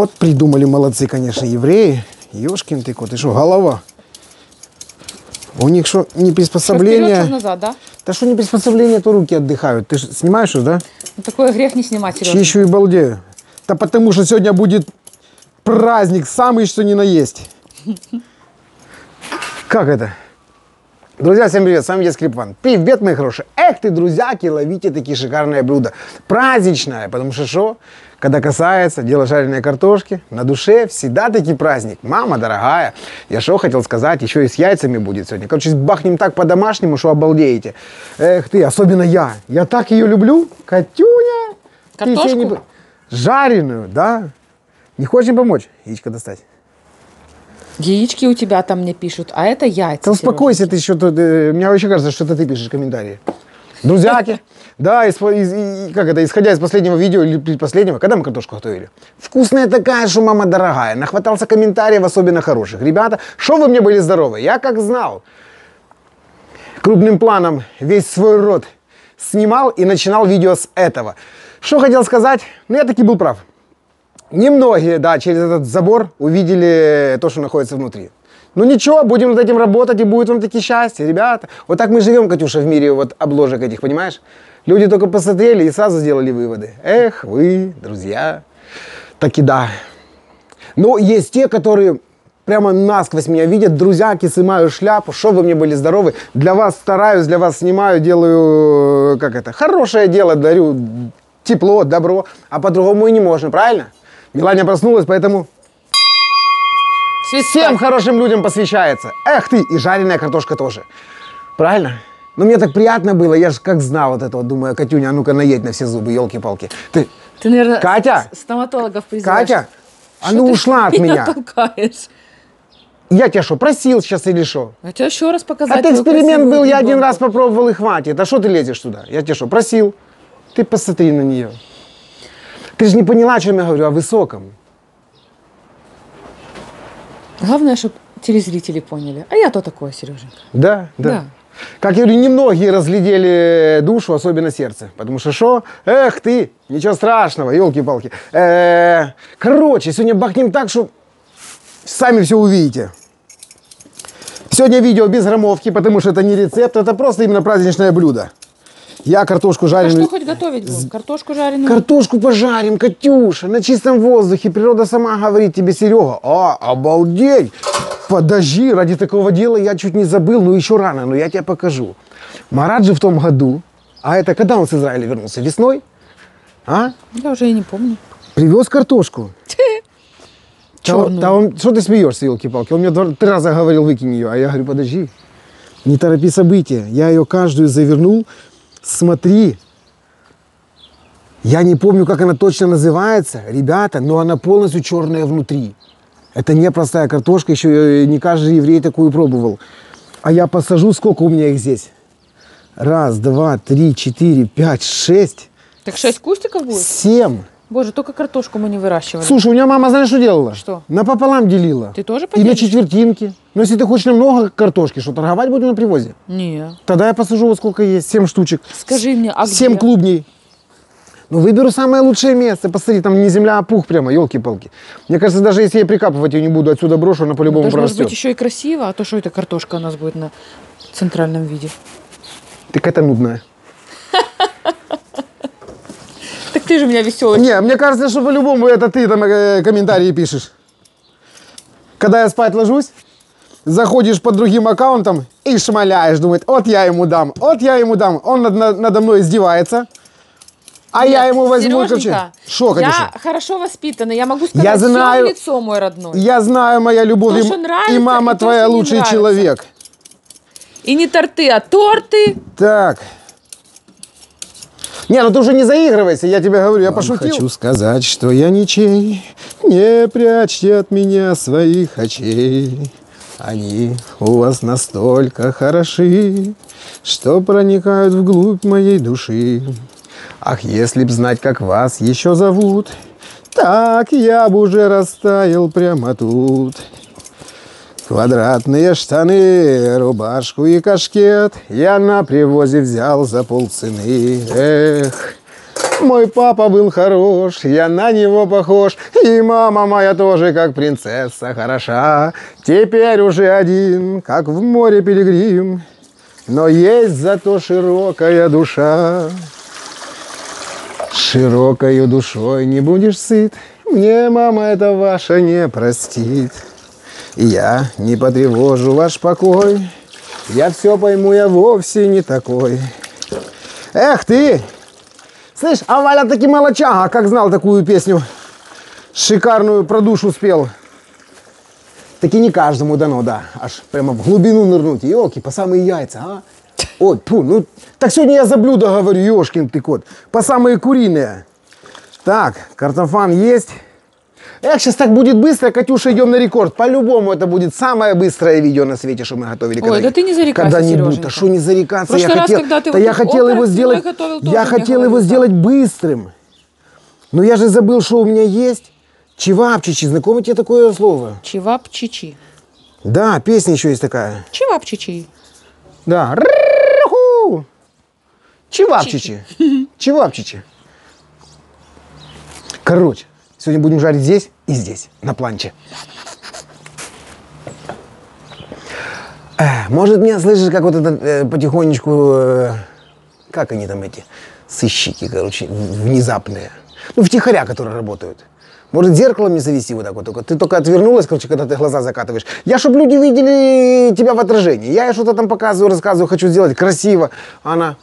Вот придумали молодцы, конечно, евреи. Ёшкин ты кот, и что, голова? У них что, не приспособление? что назад, да? Да что не приспособление, то руки отдыхают. Ты снимаешь что, да? Ну, такой грех не снимать, Сережа. Чищу и балдею. Да потому что сегодня будет праздник, самый что ни на есть. Как это? Друзья, всем привет, с вами я Скрипан. Привет, мои хорошие. Эх ты, друзьяки, ловите такие шикарные блюда. Праздничное, потому что что? Когда касается дела жареной картошки, на душе всегда таки праздник. Мама дорогая, я что хотел сказать, еще и с яйцами будет сегодня. Короче, бахнем так по-домашнему, что обалдеете. Эх ты, особенно я. Я так ее люблю. Катюня. ты себе не Картошку? Жареную, да. Не хочешь мне помочь яичко достать? Яички у тебя там мне пишут, а это яйца. Да успокойся ты, что-то, э, мне вообще кажется, что это ты пишешь комментарии. Друзьяки, да, из, из- как это, исходя из последнего видео или предпоследнего, когда мы картошку готовили? Вкусная такая, что мама дорогая. Нахватался комментариев, особенно хороших. Ребята, что вы мне были здоровы? Я как знал. Крупным планом весь свой рот снимал и начинал видео с этого. Что хотел сказать? Ну, я таки был прав. Немногие, да, через этот забор увидели то, что находится внутри. Ну ничего, будем над этим работать, и будет вам таки счастье, ребята. Вот так мы живем, Катюша, в мире вот обложек этих, понимаешь? Люди только посмотрели и сразу сделали выводы. Эх, вы, друзья. Таки да. Но есть те, которые прямо насквозь меня видят, друзьяки, снимаю шляпу, что вы мне были здоровы. Для вас стараюсь, для вас снимаю, делаю, э, как это, хорошее дело, дарю тепло, добро, а по-другому и не можно, правильно? Мелания проснулась, поэтому всем хорошим людям посвящается. Эх ты, и жареная картошка тоже. Правильно? Ну, мне так приятно было, я же как знал вот это вот, думаю, Катюня, а ну-ка наедь на все зубы, елки-палки. Ты, Ты, наверное, Катя? стоматологов призываешь. Катя, а ну ушла от меня. толкаешь? Я тебя что, просил сейчас или что? Я тебе еще раз показать. Это твою эксперимент красивую был, я один раз попробовал и хватит. А что ты лезешь туда? Я тебе что, просил? Ты посмотри на нее. Ты же не поняла, о чем я говорю, о высоком. Главное, чтобы телезрители поняли. А я то такое, Сереженька. Да, да. Да. Как я говорю, немногие разглядели душу, особенно сердце. Потому что что? Эх ты, ничего страшного, елки-палки. Э, Короче, сегодня бахнем так, что сами все увидите. Сегодня видео без громовки, потому что это не рецепт, это просто именно праздничное блюдо. Я картошку А жареную... что хоть готовить будем? Картошку жареную? Картошку пожарим, Катюша, на чистом воздухе. Природа сама говорит тебе, Серега, а, обалдеть. Подожди, ради такого дела я чуть не забыл, но еще рано, но я тебе покажу. Марат же в том году, а это когда он с Израиля вернулся? Весной? А? Я уже и не помню. Привез картошку. Черную. да он- что ты смеешься, елки-палки? Он мне два- три раза говорил, выкинь ее. А я говорю, подожди, не торопи события. Я ее каждую завернул. Смотри. Я не помню, как она точно называется, ребята, но она полностью черная внутри. Это не простая картошка, еще не каждый еврей такую пробовал. А я посажу, сколько у меня их здесь? Раз, два, три, четыре, пять, шесть, Так шесть кустиков будет? семь. Боже, только картошку мы не выращивали. Слушай, у меня мама, знаешь, что делала? Что? Напополам делила. Ты тоже И на поделишь? четвертинки. Но если ты хочешь намного картошки, что торговать будем на привозе? Не. Тогда я посажу вот сколько есть, 7 штучек. Скажи мне, а Семь где? клубней. Ну, выберу самое лучшее место. Посмотри, там не земля, а пух прямо, елки-палки. Мне кажется, даже если я прикапывать ее не буду, отсюда брошу, она по-любому может прорастет. быть еще и красиво, а то что это картошка у нас будет на центральном виде. Ты какая-то нудная. Ты же меня веселый. Не, мне кажется, что по-любому это ты там э, комментарии пишешь. Когда я спать ложусь, заходишь под другим аккаунтом и шмаляешь, думает, вот я ему дам, вот я ему дам. Он над- над- надо мной издевается, а я ему возьму. Сереженька, Шо, Катюша? Я хорошо воспитана, я могу сказать Я знаю- в лицо, мой родной. Я знаю, моя любовь, То, и- нравится, и мама и то, твоя не лучший человек. И не торты, а торты. Так. Не, ну ты уже не заигрывайся, я тебе говорю, я Вам пошутил. Хочу сказать, что я ничей, не прячьте от меня своих очей. Они у вас настолько хороши, что проникают вглубь моей души. Ах, если б знать, как вас еще зовут, так я бы уже растаял прямо тут. Квадратные штаны, рубашку и кашкет Я на привозе взял за полцены Эх, мой папа был хорош, я на него похож, и мама моя тоже как принцесса хороша. Теперь уже один, как в море пилигрим, но есть зато широкая душа. Широкою душой не будешь сыт, мне мама это ваша не простит. Я не потревожу ваш покой, Я все пойму, я вовсе не такой. Эх ты! Слышь, а Валя таки молочага, как знал такую песню. Шикарную про душу спел. Таки не каждому дано, да. Аж прямо в глубину нырнуть. Елки, по самые яйца, а? Ой, пу, ну, так сегодня я за блюдо говорю, ёшкин ты кот. По самые куриные. Так, картофан есть. Эх, сейчас так будет быстро, Катюша, идем на рекорд. По-любому это будет самое быстрое видео на свете, что мы готовили. Ой, да ты не зарекайся, Когда-нибудь, а что не зарекаться? Я раз, хотел, когда ты да я хотел его сделать, я хотел его сделать быстрым. Но я же забыл, что у меня есть. Чевапчичи, знакомо тебе такое слово? Чевапчичи. Да, песня еще есть такая. Чевапчичи. Да. Чевапчичи. Чевапчичи. Короче, сегодня будем жарить здесь и здесь, на планче. Э, может, меня слышишь, как вот это э, потихонечку, э, как они там эти, сыщики, короче, внезапные. Ну, втихаря, которые работают. Может, зеркалом не завести вот так вот только. Ты только отвернулась, короче, когда ты глаза закатываешь. Я, чтобы люди видели тебя в отражении. Я что-то там показываю, рассказываю, хочу сделать красиво. Она...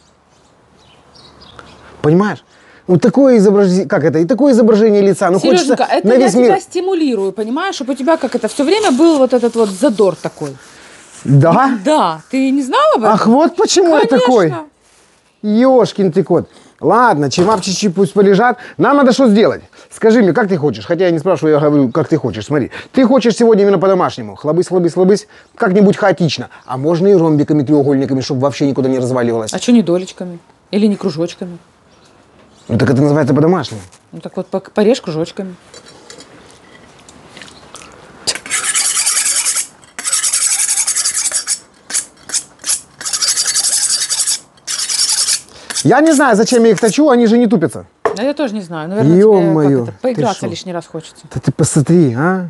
Понимаешь? Вот такое изображение, как это, и такое изображение лица. Ну, хочется Сереженька, это на я весь мир. тебя стимулирую, понимаешь, чтобы у тебя как это все время был вот этот вот задор такой. Да? Да, ты не знала об этом? Ах, вот почему я Конечно. такой. Ешкин ты кот. Ладно, чевапчичи пусть полежат. Нам надо что сделать? Скажи мне, как ты хочешь? Хотя я не спрашиваю, я говорю, как ты хочешь. Смотри, ты хочешь сегодня именно по-домашнему. Хлобысь, хлобысь, хлобысь. Как-нибудь хаотично. А можно и ромбиками, треугольниками, чтобы вообще никуда не разваливалось. А что не долечками? Или не кружочками? Ну так это называется по-домашнему. Ну так вот, по- порежь кружочками. Я не знаю, зачем я их точу, они же не тупятся. А я тоже не знаю. Наверное, тебе Ё-моё, ты поиграться шо? лишний раз хочется. Да ты посмотри, а?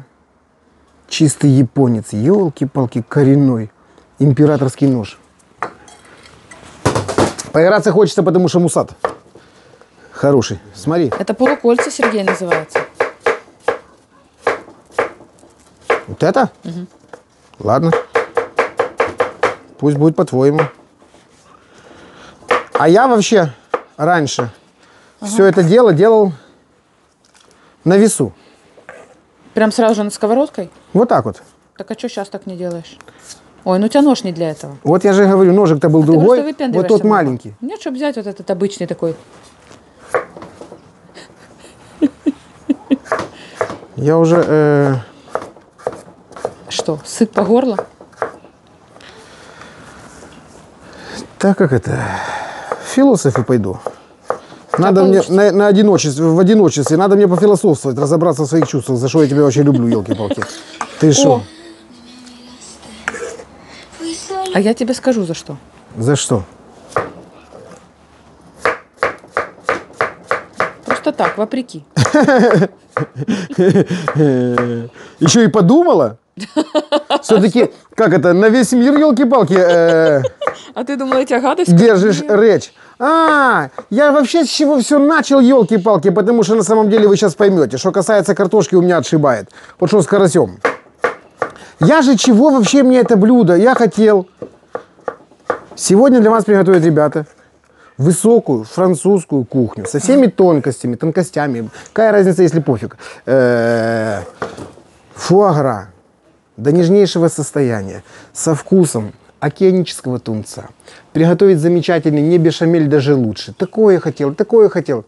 Чистый японец, елки-палки, коренной. Императорский нож. Поиграться хочется, потому что мусат. Хороший. Смотри. Это полукольца, Сергей, называется. Вот это? Ладно. Пусть будет по-твоему. А я вообще раньше все это дело делал на весу. Прям сразу же над сковородкой? Вот так вот. Так а что сейчас так не делаешь? Ой, ну у тебя нож не для этого. Вот я же говорю, ножик-то был А другой, вот тот много. маленький. Нет, чтобы взять вот этот обычный такой. Я уже э, Что, сыт по горло? Так как это? Философы пойду. Надо мне на, на одиночестве, в одиночестве, надо мне пофилософствовать, разобраться в своих чувствах, за что я тебя вообще люблю, елки-палки. Ты что? А я тебе скажу, за что. За что? Так, вопреки. Еще и подумала? Все-таки, как это, на весь мир, елки-палки, э, А ты думала, тебя гадость? держишь речь. А, я вообще с чего все начал, елки-палки, потому что на самом деле вы сейчас поймете, что касается картошки, у меня отшибает. Вот что с карасем. Я же чего вообще мне это блюдо? Я хотел сегодня для вас приготовить, ребята, высокую французскую кухню со всеми тонкостями, тонкостями. Какая разница, если пофиг. Э, Фуагра до нежнейшего состояния, со вкусом океанического тунца. Приготовить замечательный, не бешамель, даже лучше. Такое хотел, такое хотел.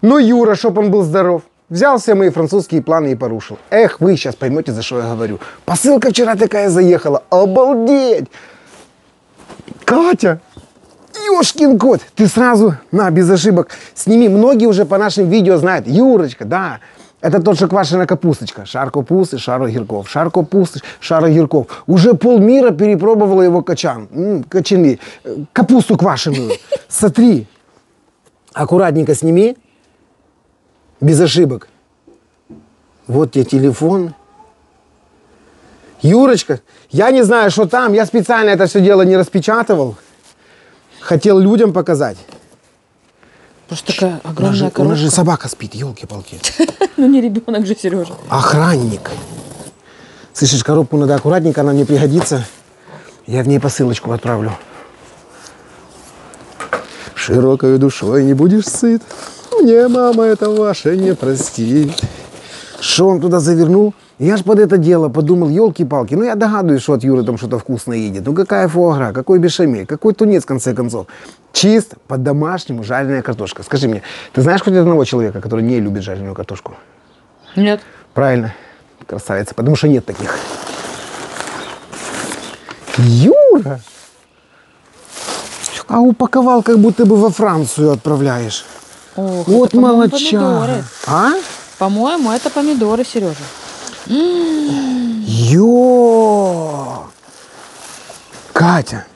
Но Юра, чтоб он был здоров, взял все мои французские планы и порушил. Эх, вы сейчас поймете, за что я говорю. Посылка вчера такая заехала. Обалдеть! Катя, Ёшкин кот, ты сразу, на, без ошибок, сними. Многие уже по нашим видео знают. Юрочка, да, это тот же квашеная капусточка. Шар капусты, шар огурков. Шар капусты, шар огурков. Уже полмира перепробовала его качан. М, качаны. Капусту квашеную. Смотри, аккуратненько сними. Без ошибок. Вот тебе телефон. Юрочка, я не знаю, что там. Я специально это все дело не распечатывал. Хотел людям показать. Просто такая У нас, огромная же, у нас коробка. же собака спит, елки-палки. Ну не ребенок же, Сережа. Охранник. Слышишь, коробку надо аккуратненько, она мне пригодится. Я в ней посылочку отправлю. Широкой душой не будешь сыт. Мне мама это ваша не простит. Что он туда завернул? Я ж под это дело подумал, елки-палки, ну я догадываюсь, что от Юры там что-то вкусное едет. Ну какая фуагра, какой бешамель, какой тунец в конце концов. Чисто по-домашнему жареная картошка. Скажи мне, ты знаешь хоть одного человека, который не любит жареную картошку? Нет. Правильно, красавица, потому что нет таких. Юра! А упаковал, как будто бы во Францию отправляешь. Ох, вот помидоры. А? По-моему, это помидоры, Сережа. Йо! Катя,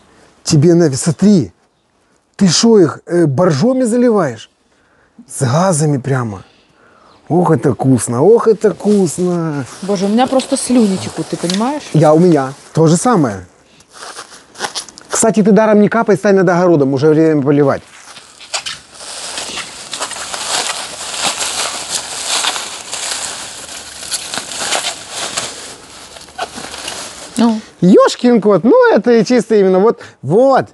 тебе на смотри, ты что их э, боржоми заливаешь? С газами прямо. Ох, это вкусно, ох, это вкусно. Боже, у меня просто слюни текут, ты понимаешь? Я у меня. То же самое. Кстати, ты даром не капай, стань над огородом, уже время поливать. Ёшкин кот, ну это и чисто именно вот, вот.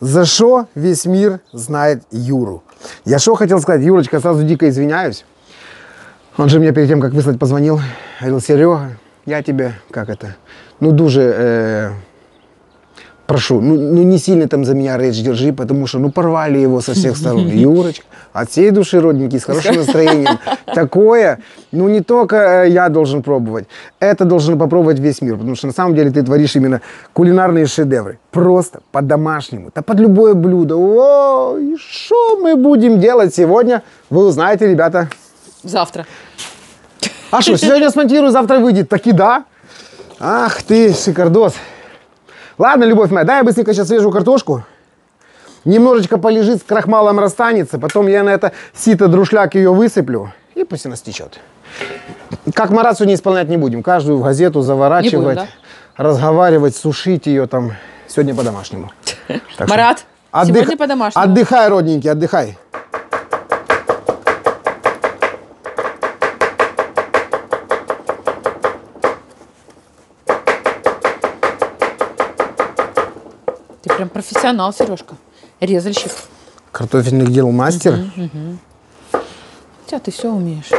За что весь мир знает Юру. Я что хотел сказать, Юрочка, сразу дико извиняюсь. Он же мне перед тем, как выслать, позвонил. Говорил, Серега, я тебе, как это, ну дуже э, прошу, ну, ну не сильно там за меня речь держи, потому что ну порвали его со всех сторон. Юрочка, от всей души, родненький, с хорошим настроением. Такое, ну не только э, я должен пробовать, это должен попробовать весь мир, потому что на самом деле ты творишь именно кулинарные шедевры. Просто по-домашнему, да под любое блюдо. Ой, что мы будем делать сегодня, вы узнаете, ребята. завтра. А что, сегодня смонтирую, завтра выйдет. Таки да. Ах ты, шикардос. Ладно, любовь моя, дай я быстренько сейчас свежую картошку. Немножечко полежит, с крахмалом расстанется. Потом я на это сито друшляк ее высыплю. И пусть она стечет. Как Марат сегодня исполнять не будем. Каждую в газету заворачивать, да? разговаривать, сушить ее там. Сегодня по-домашнему. Марат, сегодня по-домашнему. Отдыхай, родненький, отдыхай. Прям профессионал, Сережка. Резальщик. Картофельных дел мастер. Хотя ты все умеешь.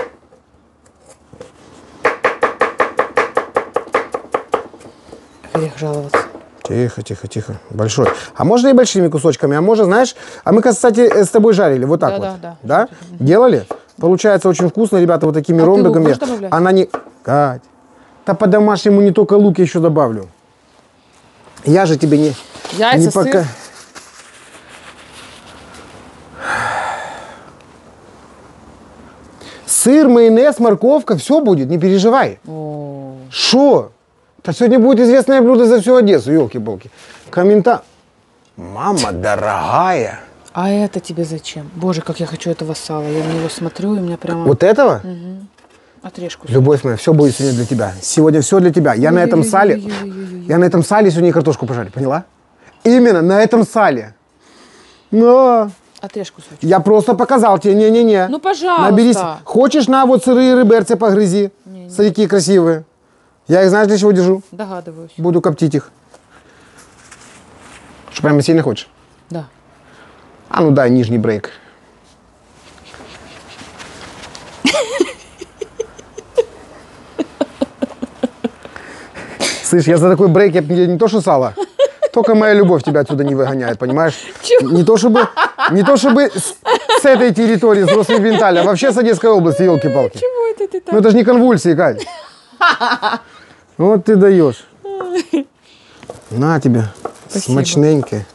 Грех жаловаться. Тихо, тихо, тихо. Большой. А можно и большими кусочками, а можно, знаешь, а мы, кстати, э, с тобой жарили вот так Да, вот. да, да. Да? Делали? Получается очень вкусно, ребята, вот такими А ромбиками. Она не... Кать, да по-домашнему не только лук я еще добавлю. Я же тебе не... Яйца, не пока... сыр. Сыр, майонез, морковка, все будет, не переживай. О, Шо? Да сегодня будет известное блюдо за всю Одессу, елки-палки. Коммента... Мама дорогая. А это тебе зачем? Боже, как я хочу этого сала. Я на него смотрю, и у меня прямо Вот этого? Отрежку. Любовь моя, все будет сегодня для тебя. Сегодня все для тебя. Я на этом сале, я на этом сале сегодня картошку пожарю, поняла? Именно на этом сале. Но Отрежь кусочек. я просто показал тебе, не-не-не. Ну, пожалуйста. Наберись. Хочешь, на вот сырые рыберцы погрызи. Смотри, какие красивые. Я их, знаешь, для чего держу? Догадываюсь. Буду коптить их. Что, прямо сильно хочешь? Да. А ну дай нижний брейк. Слышь, я за такой брейк, я не, не то что сало, только моя любовь тебя отсюда не выгоняет, понимаешь? Чего? Не то чтобы, не то чтобы с, с этой территории, с Росвенталя, а вообще с Одесской области, елки-палки. Чего это ты так? Ну это же не конвульсии, Кать. Вот ты даешь. На тебе. Спасибо. Смачненькое.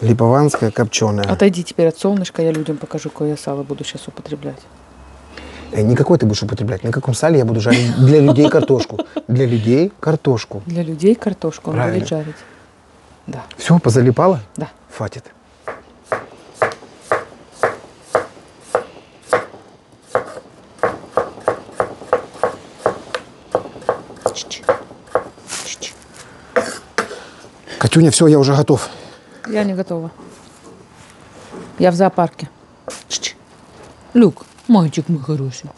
Липованское копченое. Отойди теперь от солнышка, я людям покажу, какое я сало буду сейчас употреблять. Э, не какой ты будешь употреблять, на каком сале я буду жарить для людей картошку. Для людей картошку. Для людей картошку он Правильно. будет жарить. Да. Все, позалипало? Да. Хватит. Катюня, все, я уже готов. Я не готова. Я в зоопарке. Люк мальчик мой хороший.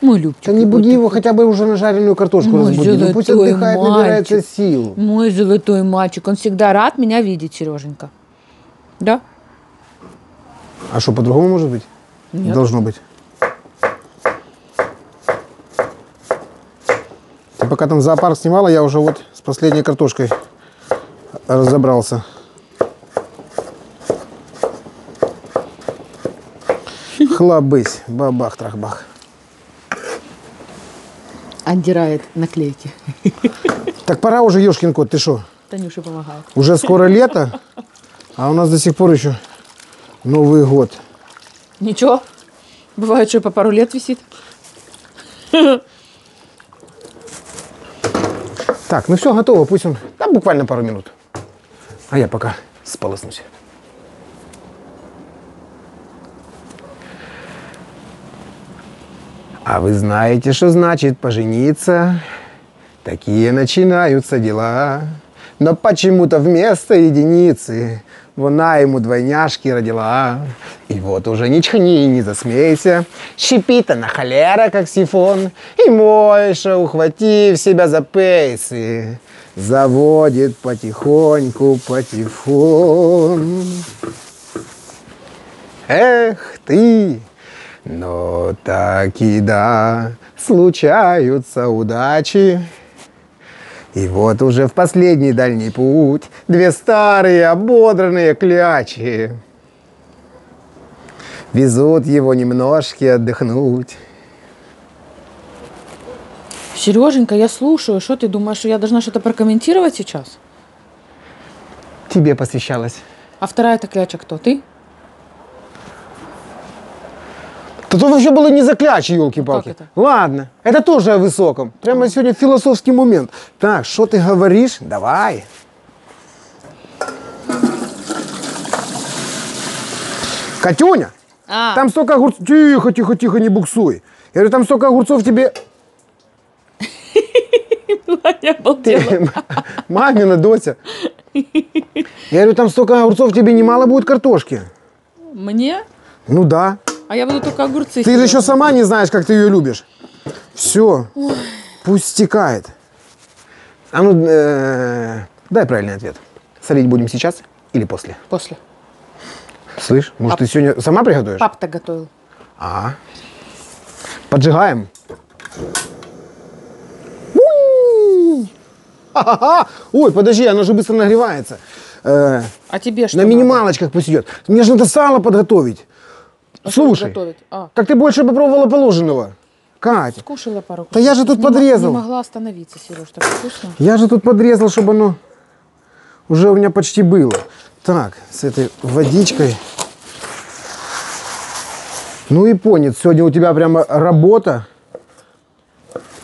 Мой Любчик. Да не буди его хотя бы уже на жареную картошку Мой разбуди. Ну пусть отдыхает, набирается мальчик. сил. Мой золотой мальчик. Он всегда рад меня видеть, Сереженька. Да? А что, по-другому может быть? Нет. Должно быть. Ты пока там зоопарк снимала, я уже вот с последней картошкой разобрался. Хлобысь, бабах-трахбах. Отдирает наклейки. Так пора уже, ешкин кот, ты что? Танюша помогает. Уже скоро лето, а у нас до сих пор еще Новый год. Ничего. Бывает, что по пару лет висит. Так, ну все, готово, пусть он, там буквально пару минут. А я пока сполоснусь. А вы знаете, что значит пожениться? Такие начинаются дела. Но почему-то вместо единицы вона ему двойняшки родила. И вот уже не чхни, не засмейся. Щипит она холера, как сифон. И Мойша, ухватив себя за пейсы, заводит потихоньку патефон. Эх ты, но так и да, случаются удачи. И вот уже в последний дальний путь две старые ободранные клячи везут его немножки отдохнуть. Сереженька, я слушаю. Что ты думаешь, что я должна что-то прокомментировать сейчас? Тебе посвящалось. А вторая то кляча кто? Ты? Да то вообще было не за клячи, елки-палки. Как это? Ладно, это тоже о высоком. Прямо сегодня философский момент. Так, что ты говоришь? Давай. Катюня, А, там столько огурцов. Тихо, тихо, тихо, не буксуй. Я говорю, там столько огурцов тебе... Ты, мамина Дося. Я говорю, там столько огурцов тебе немало будет картошки. Мне? Ну да. А я буду только огурцы. Ты же еще сама не знаешь, как ты ее любишь. Все. Пусть стекает. А ну, э, дай правильный ответ. Солить будем сейчас или после? После. Слышь, может, Пап. ты сегодня сама приготовишь? Пап-то готовил. А. Поджигаем. Ха-ха-ха! Ой, подожди, оно же быстро нагревается. Э, А тебе что на надо? минималочках пусть идет. Мне же надо сало подготовить. А Слушай, готовить? А, как ты больше попробовала положенного? Катя, скушала пару Да я же тут Не подрезал. Не могла остановиться, Сереж, так вкусно. я же тут подрезал, чтобы оно уже у меня почти было. Так, с этой водичкой. Ну и понят, сегодня у тебя прямо работа.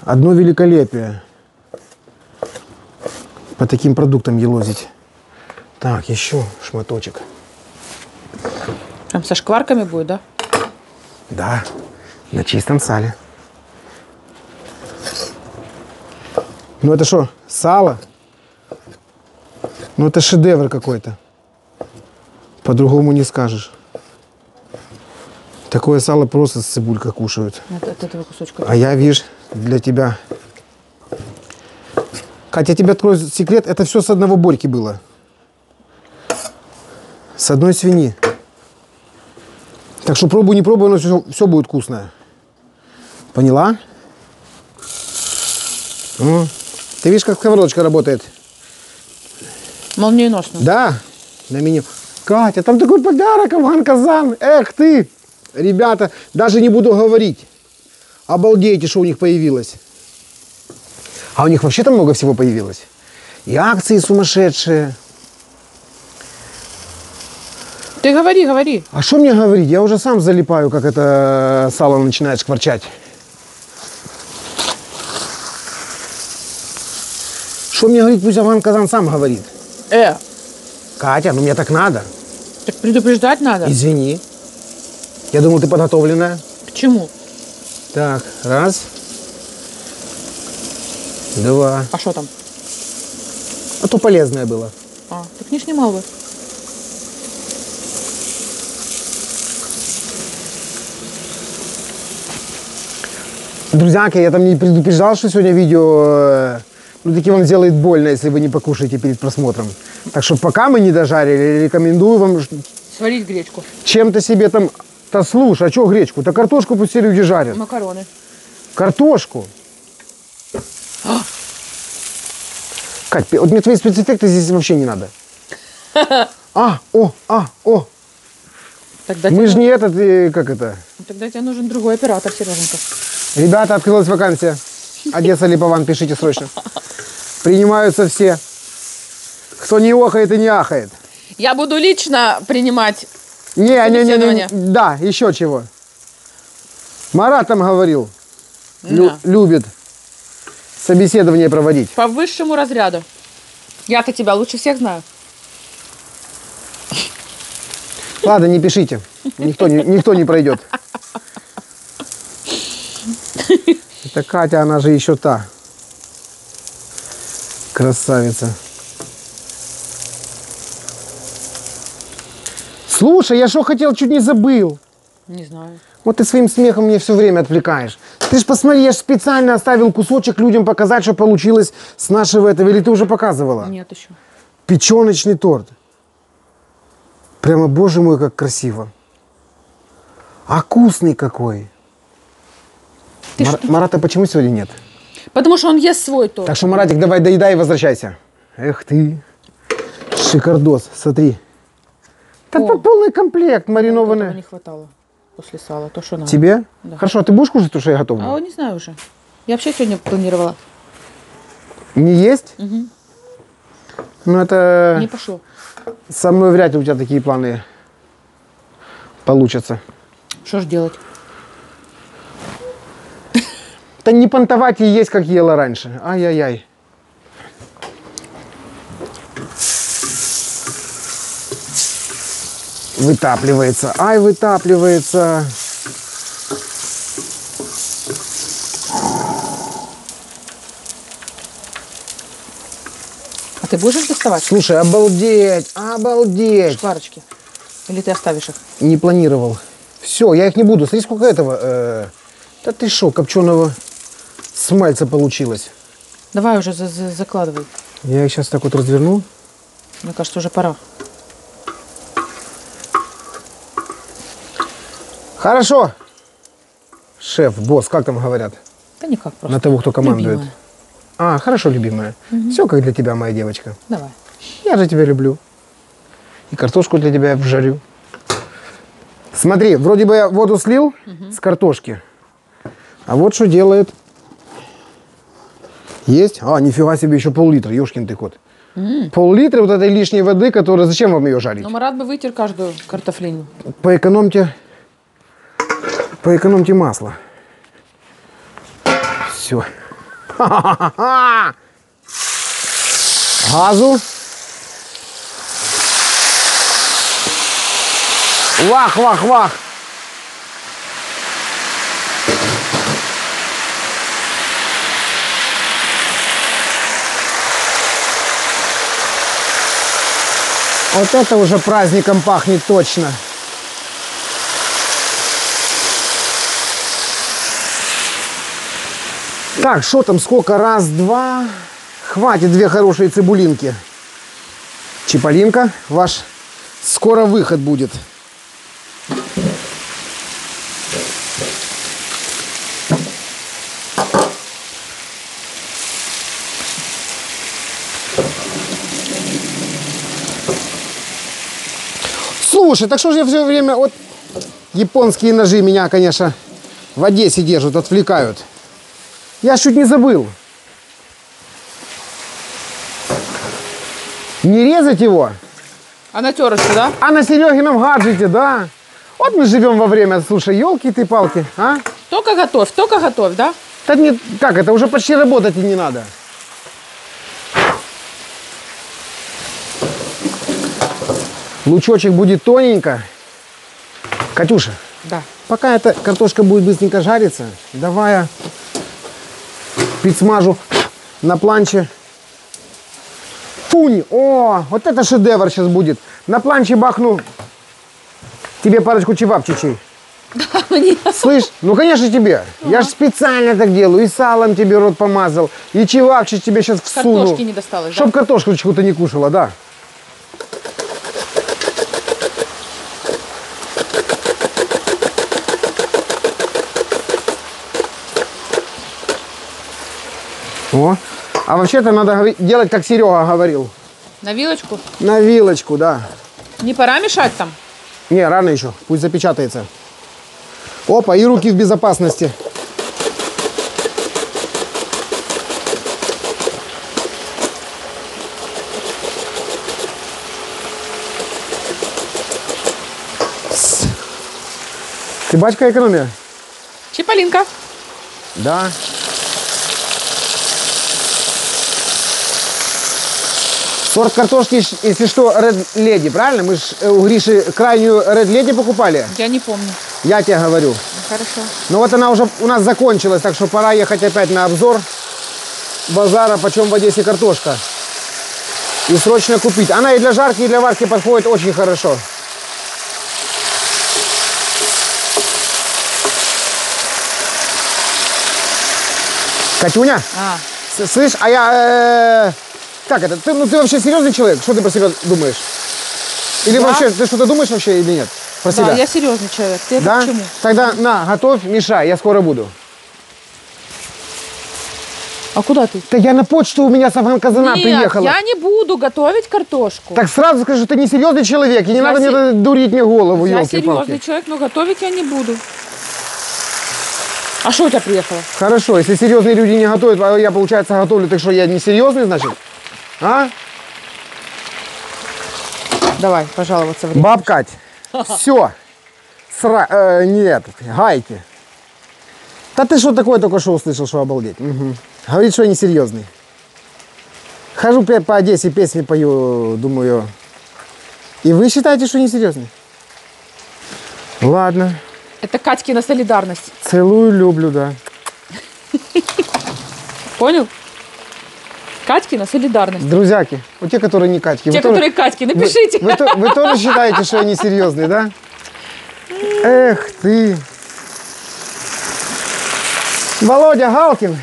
Одно великолепие. По таким продуктам елозить. Так, еще шматочек. Прям со шкварками будет, да? Да, на чистом сале. Ну это что, сало? Ну это шедевр какой-то. По-другому не скажешь. Такое сало просто с цибулькой кушают. От, от этого кусочка. А я, видишь, для тебя... Катя, я тебе открою секрет, это все с одного борьки было. С одной свиньи. Так что пробуй, не пробуй, но все, все будет вкусное. Поняла? Ну, ты видишь, как сковородочка работает? Молниеносно. Да, на меню. Катя, там такой подарок, Афган Казан. Эх ты! Ребята, даже не буду говорить. Обалдеете, что у них появилось. А у них вообще там много всего появилось. И акции сумасшедшие. Ты говори, говори. А что мне говорить? Я уже сам залипаю, как это сало начинает шкварчать. Что мне говорить, пусть Афган Казан сам говорит. Э, Катя, ну мне так надо. так предупреждать надо. Извини. Я думал, ты подготовленная. К чему? Так, раз. Два. А что там? А то полезное было. А, так не снимал бы. Друзьяки, я там не предупреждал, что сегодня видео, э, ну, таки вам сделает больно, если вы не покушаете перед просмотром. Так что пока мы не дожарили, рекомендую вам Сварить гречку. чем-то себе там... Да слушай, а что гречку? Да картошку пусть люди жарят. Макароны. Картошку. Кать, пи- вот мне твои спецэффекты здесь вообще не надо. А, о, а, о. Тогда, Мы же не этот, как это... тогда тебе нужен другой оператор, Сереженька. Ребята, открылась вакансия. Одесса Липован, пишите срочно. Принимаются все. Кто не охает и не ахает. Я буду лично принимать. Не, не, не, не, да, еще чего. Марат там говорил, лю- Да. любит собеседование проводить. По высшему разряду. Я-то тебя лучше всех знаю. Ладно, не пишите, никто не, никто не пройдет. Это Катя, она же еще та. Красавица. Слушай, я что хотел, чуть не забыл. Не знаю. Вот ты своим смехом мне все время отвлекаешь. Ты ж посмотри, я ж специально оставил кусочек людям показать, что получилось с нашего этого. Или ты уже показывала? Нет еще. Печеночный торт. Прямо, боже мой, как красиво. А вкусный какой. Ты Мар- Марата почему сегодня нет? Потому что он ест свой торт. Так что, Маратик, давай доедай и возвращайся. Эх ты. Шикардос, смотри. Так О. по полный комплект Этого маринованный. не хватало после сала. То, что надо. Тебе? Да. Хорошо, а ты будешь кушать то, что я готовлю? А не знаю уже. Я вообще сегодня планировала. Не есть? Мгм. Ну, это Не пошло. Со мной вряд ли у тебя такие планы получатся. Что ж делать? Да не понтовать и есть, как ела раньше. Ай-яй-яй. Вытапливается. Ай, вытапливается. Ты будешь их доставать? Слушай, обалдеть, обалдеть. Шкварочки. Или ты оставишь их? Не планировал. Все, я их не буду. Смотри, сколько этого. э, да ты шо, копченого смальца получилось. Давай уже за- за- закладывай. Я их сейчас так вот разверну. Мне кажется, уже пора. Хорошо. Шеф, босс, как там говорят? Да никак просто. На того, кто командует. Любимая. А, хорошо, любимая. Все как для тебя, моя девочка. Давай. Я же тебя люблю. И картошку для тебя вжарю. Смотри, вроде бы я воду слил с картошки. А вот что делает. Есть? А, нифига себе, еще пол-литра, ешкин ты кот. Пол-литра вот этой лишней воды, которая... Зачем вам ее жарить? Но Марат бы вытер каждую картофелину. Поэкономьте, поэкономьте масло. Все. Газу. Вах, вах, вах. Вот это уже праздником пахнет точно. Так, что там, сколько? Раз, два. Хватит две хорошие цибулинки. Чиполинка, ваш скоро выход будет. Слушай, так что же я все время... Вот японские ножи меня, конечно, в Одессе держат, отвлекают. Я чуть не забыл. Не резать его, А на терочку, да? а на Серегином гаджете, да. Вот мы живем во время, слушай, елки ты палки, а? Только готовь, только готовь, да? Да не, как это, уже почти работать и не надо. Лучочек будет тоненько. Катюша, Да. Пока эта картошка будет быстренько жариться, давай я подсмажу на планче Фунь! О, вот это шедевр сейчас будет. На планче бахну тебе парочку чевапчичей. Слышь, ну конечно тебе. Я же специально так делаю. И салом тебе рот помазал, и чевапчич тебе сейчас всуну. Картошки не досталось, да? Чтоб картошку чего-то не кушала, да. О, а вообще-то надо делать, как Серега говорил. На вилочку? На вилочку, да. Не пора мешать там? Не, рано еще, пусть запечатается. Опа, и руки в безопасности. Ты батька экономия? Чиполинка. Да. Сорт картошки, если что, Red Lady, правильно? Мы же у Гриши крайнюю Red Lady покупали. Я не помню. Я тебе говорю. Хорошо. Ну вот она уже у нас закончилась, так что пора ехать опять на обзор базара, почем в Одессе картошка. И срочно купить. Она и для жарки, и для варки подходит очень хорошо. Катюня, А, слышь, а я... э, как это? Ты, ну ты вообще серьезный человек? Что ты про себя думаешь? Или Да. вообще, ты что-то думаешь вообще или нет? Про себя? да, я серьезный человек. Ты Да? к чему? Тогда на, готовь, мешай, я скоро буду. А куда ты? Да я на почту у меня с Афганказана Нет, приехала. я не буду готовить картошку. Так сразу скажи, ты не серьезный человек, и не Я надо се- мне дурить мне голову, я серьезный человек, но готовить я не буду. А что у тебя приехало? Хорошо, если серьезные люди не готовят, а я, получается, готовлю, так что я не серьезный, значит? А? Давай, пожаловаться время. Баб Кать, все. Сра... э, нет, гайки. Да ты что такое только что услышал, что обалдеть? Мгм. Говорит, что я несерьезный. Хожу по Одессе, песни пою, думаю. И вы считаете, что несерьезный? Ладно. Это Катькина солидарность. Целую, люблю, да. Понял? Катькина солидарность. Друзьяки, вот те, которые не Катьки. Те, вы тоже- которые Катьки, вы- напишите. Вы, то- вы тоже считаете, что я несерьезный, да? Эх ты. Володя Галкин,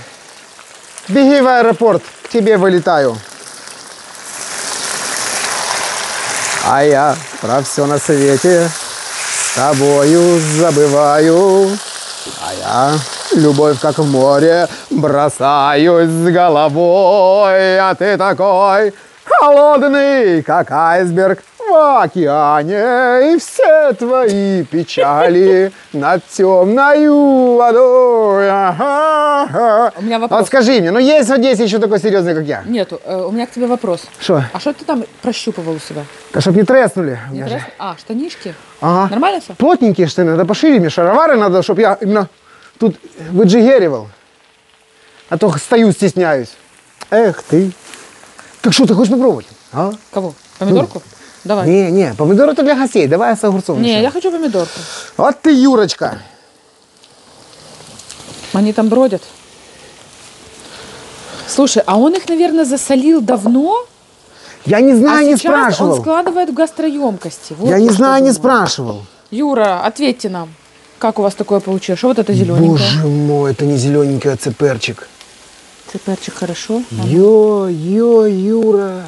беги в аэропорт, к тебе вылетаю. А я про все на свете с тобою забываю. А я любовь как в море бросаюсь с головой, а ты такой холодный, как айсберг в океане, и все твои печали над темною водой. Ага. У меня вопрос. Вот скажи мне, ну есть в Одессе еще такой серьезный, как я? Нету. Э, У меня к тебе вопрос. Что? А что ты там прощупывал у себя? Да чтоб не треснули. Не треснуло? А, штанишки? Ага. Нормально все? Плотненькие штаны, надо пошире мне шаровары надо, чтобы я именно тут выджигеривал. А то стою, стесняюсь. Эх ты. Так что, ты хочешь попробовать? А? Кого? Помидорку? Давай. Не, не, помидоры это для гостей, давай с огурцом. Не, начну. я хочу помидорку. Вот ты, Юрочка. Они там бродят. Слушай, а он их, наверное, засолил давно, Я не а знаю, не сейчас спрашивал. он складывает в гастроемкости. Вот я не знаю, не спрашивал. Юра, ответьте нам, как у вас такое получилось? Что вот это зелененькое? Боже мой, это не зелененький, а цеперчик. Цыперчик хорошо. Ё, ё, Юра.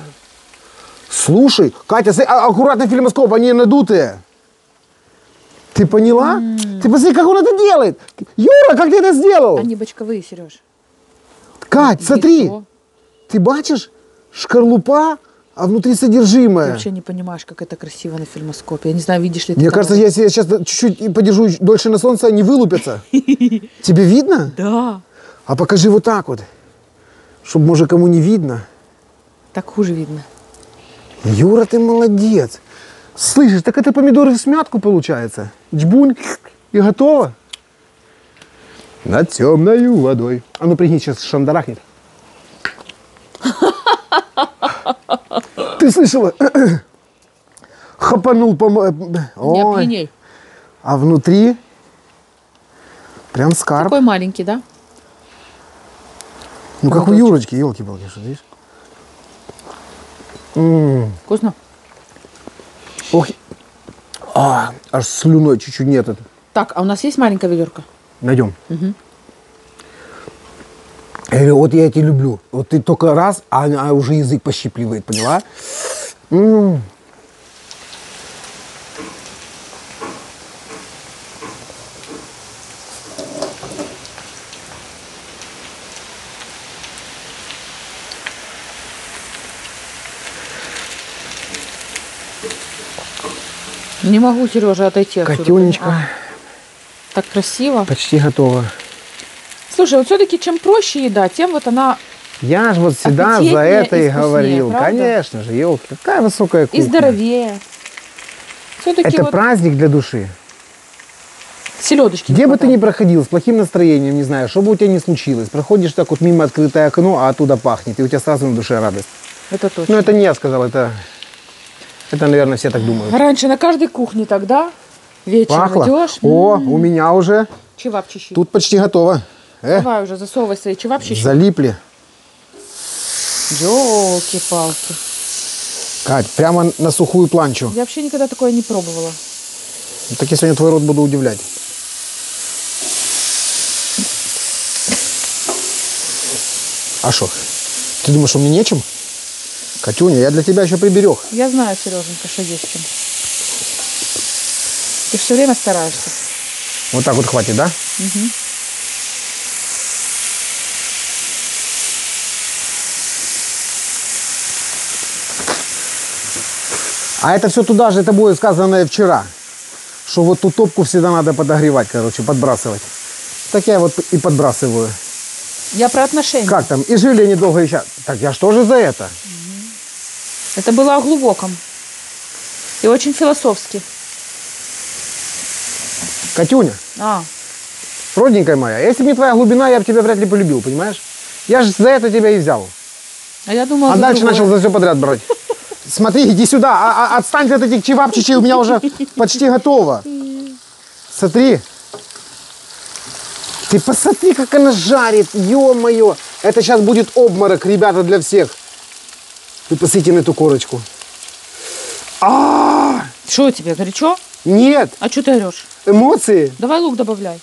Слушай, Катя, а- аккуратно фильмоскоп, они надутые. Ты поняла? Ты посмотри, как он это делает. Юра, как ты это сделал? Они бочковые, Сереж. Кать, смотри. Ты бачишь? Шкарлупа, а внутри Ты содержимое. вообще не понимаешь, как это красиво на фильмоскопе. Я не знаю, видишь ли ты Мне кажется, это? если я сейчас чуть-чуть подержу дольше на солнце, они вылупятся. Тебе видно? Да, А покажи вот так вот, чтобы, может, кому не видно. так хуже видно. Юра, ты молодец. Слышишь, так это помидоры в смятку получается. Джбунь и готово. Над темною водой. А ну пригни, сейчас шандарахнет. Ты слышала? Хапанул по... Не опьяней. а внутри прям скарб. Такой маленький, да? Ну, как у Юрочки, елки-палки, что видишь? Вкусно? Ох, а, аж слюной чуть-чуть нет это. Так, а у нас есть маленькая ведерко? Найдем. Я говорю, вот я тебя люблю. Вот ты только раз, а, а уже язык пощипливает, поняла? М. Не могу, Сережа, отойти отсюда. Котенечка, А, так красиво. почти готова. Слушай, вот все-таки чем проще еда, тем вот она Я же вот всегда за это и и говорил. правда? Конечно же, елки, какая высокая и кухня. здоровее. Все-таки Это вот праздник для души. селедочки. Где бы ты ни проходил, с плохим настроением, не знаю, что бы у тебя ни случилось, проходишь так вот мимо открытое окно, а оттуда пахнет, и у тебя сразу на душе радость. Это точно. Ну, это не я сказал, это, это, наверное, все так думают. Раньше на каждой кухне тогда вечером Пахло? идешь. О, у меня уже Чевапчищи. Тут почти готово. Э, Давай уже засовывай свои чевапчищи. залипли. Ёлки-палки. Кать, прямо на сухую планчу. Я вообще никогда такое не пробовала. Так я сегодня твой рот буду удивлять. А что? Ты думаешь, что мне нечем? Катюня, я для тебя еще приберег. Я знаю, Сереженька, что есть чем. Ты все время стараешься. Вот так вот хватит, да? А это все туда же, это будет сказанное вчера. Что вот ту топку всегда надо подогревать, короче, подбрасывать. Так я вот и подбрасываю. Я про отношения. Как там? И жили они долго еще. Так я что же за это? Это было о глубоком. И очень философски. Катюня, А, родненькая моя, если бы не твоя глубина, я бы тебя вряд ли полюбил, понимаешь? Я же за это тебя и взял. а я думала, А дальше другое. начал за все подряд брать. Смотри, иди сюда, а- а- отстань от этих чевапчичей, у меня уже почти готово. Смотри. Ты посмотри, как она жарит, ё-моё. Это сейчас будет обморок, ребята, для всех. Вы посмотрите на эту корочку. А, Что тебе, горячо? нет, А что ты орешь? эмоции. Давай лук добавляй.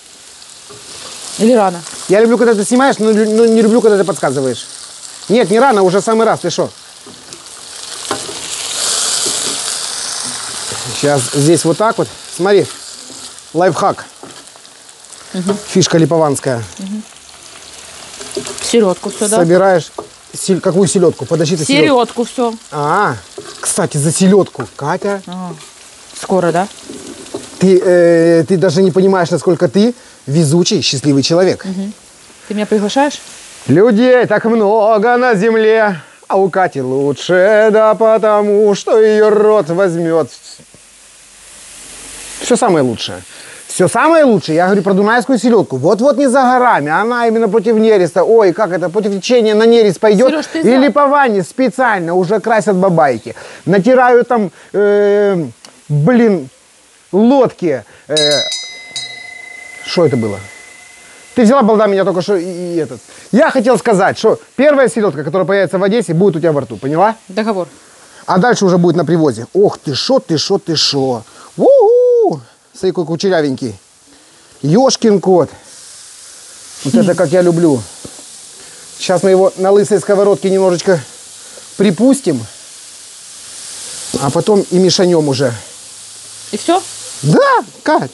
Или рано? Я люблю, когда ты снимаешь, но, но не люблю, когда ты подсказываешь. Нет, не рано, уже самый раз, ты что? Сейчас здесь вот так вот. Смотри, лайфхак. Фишка липованская. Середку все, да? Собираешь сель- какую селедку? Подожди, ты селедку. Середку все. А, кстати, за селедку. Катя, Скоро, да? ты, э, ты даже не понимаешь, насколько ты везучий, счастливый человек. Ты меня приглашаешь? Людей так много на земле, а у Кати лучше, да потому, что ее рот возьмет. Все самое лучшее. Все самое лучшее, я говорю про дунайскую селедку. Вот-вот не за горами, она именно против нереста. Ой, как это, против течения на нерест пойдет. Серёж, ты за- Или по ванне специально уже красят бабайки. Натирают там, э, блин, лодки. э, Что это было? Ты взяла, балда, меня только что и, и этот. Я хотел сказать, что первая селедка, которая появится в Одессе, будет у тебя во рту, поняла? Договор. А дальше уже будет на привозе. Ох ты шо, ты шо, ты шо. У-у! Смотри, какой кучерявенький. Ёшкин кот. Вот это как я люблю. Сейчас мы его на лысой сковородке немножечко припустим. А потом и мешанем уже. И все? Да, Кать.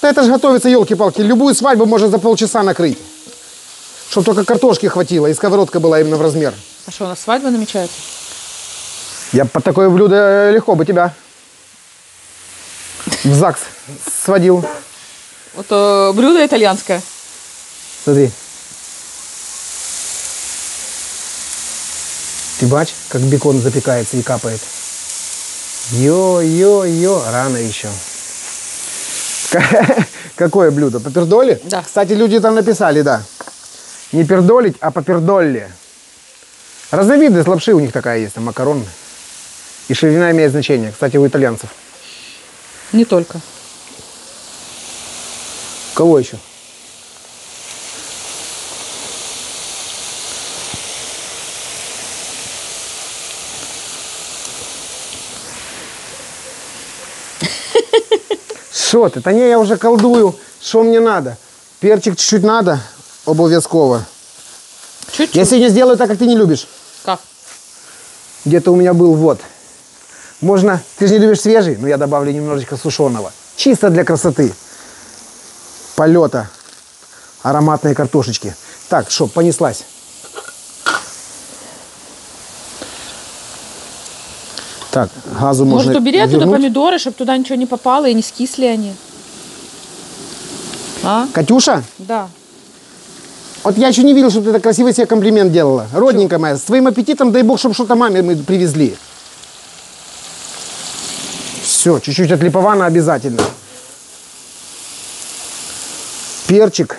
Да это же готовится, елки-палки. Любую свадьбу можно за полчаса накрыть. Чтоб только картошки хватило, и сковородка была именно в размер. А что, у нас свадьба намечается? Я под такое блюдо легко бы тебя в ЗАГС сводил. Вот э, блюдо итальянское. Смотри. Ты бач, как бекон запекается и капает. Йо-йо-йо, рано еще. Какое блюдо? Попердоли? Да. Кстати, люди там написали, да. Не пердолить, а попердолли. Разновидность лапши у них такая есть, там макарон. И ширина имеет значение. Кстати, у итальянцев. Не только. Кого еще? Что ты? Да не, я уже колдую. Что мне надо? Перчик чуть-чуть надо, обовязково. Чуть-чуть? Я сегодня сделаю так, как ты не любишь. Как? Где-то у меня был вот. Можно, ты же не любишь свежий, но я добавлю немножечко сушеного. Чисто для красоты. Полета ароматной картошечки. Так, что, понеслась. Так, газу можно Может, убери оттуда вернуть. помидоры, чтобы туда ничего не попало и не скисли они. А? Катюша, Да. вот я еще не видел, чтобы ты так красиво себе комплимент делала. Родненькая моя, с твоим аппетитом, дай бог, чтобы что-то маме мы привезли. Все, чуть-чуть от липована обязательно. Перчик.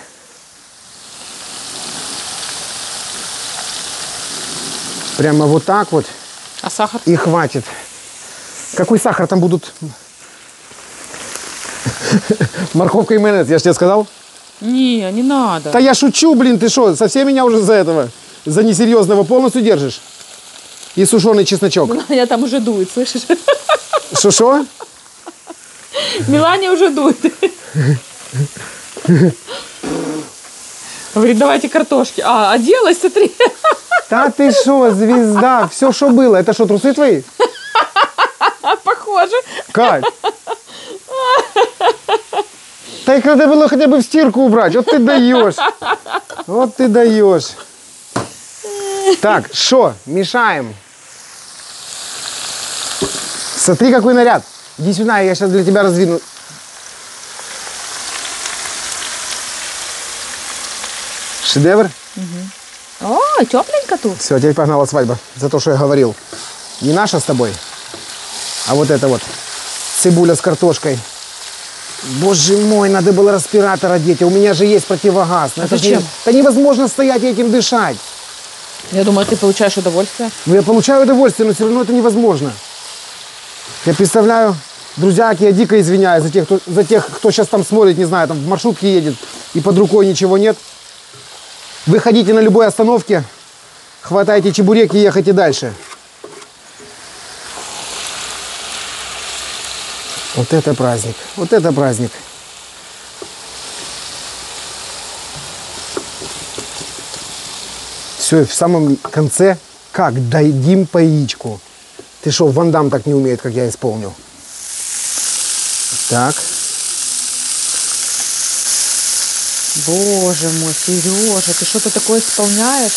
Прямо вот так вот А сахар? и хватит. Какой сахар там будут? Морковка и майонез, я же тебе сказал. Не, не надо. Да я шучу, блин, ты что, совсем меня уже за этого, за несерьезного полностью держишь? И сушеный чесночок. Меня там уже дует, слышишь? Что-что? Милане уже дует. Говорит, давайте картошки. А, оделась, смотри. Да ты что, звезда, все, что было. Это что, трусы твои? Похоже. Кать. Их надо было хотя бы в стирку убрать. Вот ты даешь. Вот ты даешь. Так, что, мешаем. Смотри, какой наряд. Иди сюда, я сейчас для тебя раздвину. Шедевр? О, тепленько тут. Все, теперь погнала свадьба. За то, что я говорил. Не наша с тобой, а вот это вот. Цибуля с картошкой. Боже мой, надо было респиратор одеть. а У меня же есть противогаз. А это зачем? не- Да невозможно стоять и этим дышать. Я думаю, ты получаешь удовольствие. Ну, я получаю удовольствие, но все равно это невозможно. Я представляю, друзьяки, я дико извиняюсь за тех, кто, за тех, кто сейчас там смотрит, не знаю, там в маршрутке едет и под рукой ничего нет. Выходите на любой остановке, хватайте чебуреки и ехайте дальше. Вот это праздник, вот это праздник. Все, в самом конце, как дадим по яичку. Ты что, Ван Дам так не умеет, как я исполню. Так, Боже мой, Сережа, ты что-то такое исполняешь?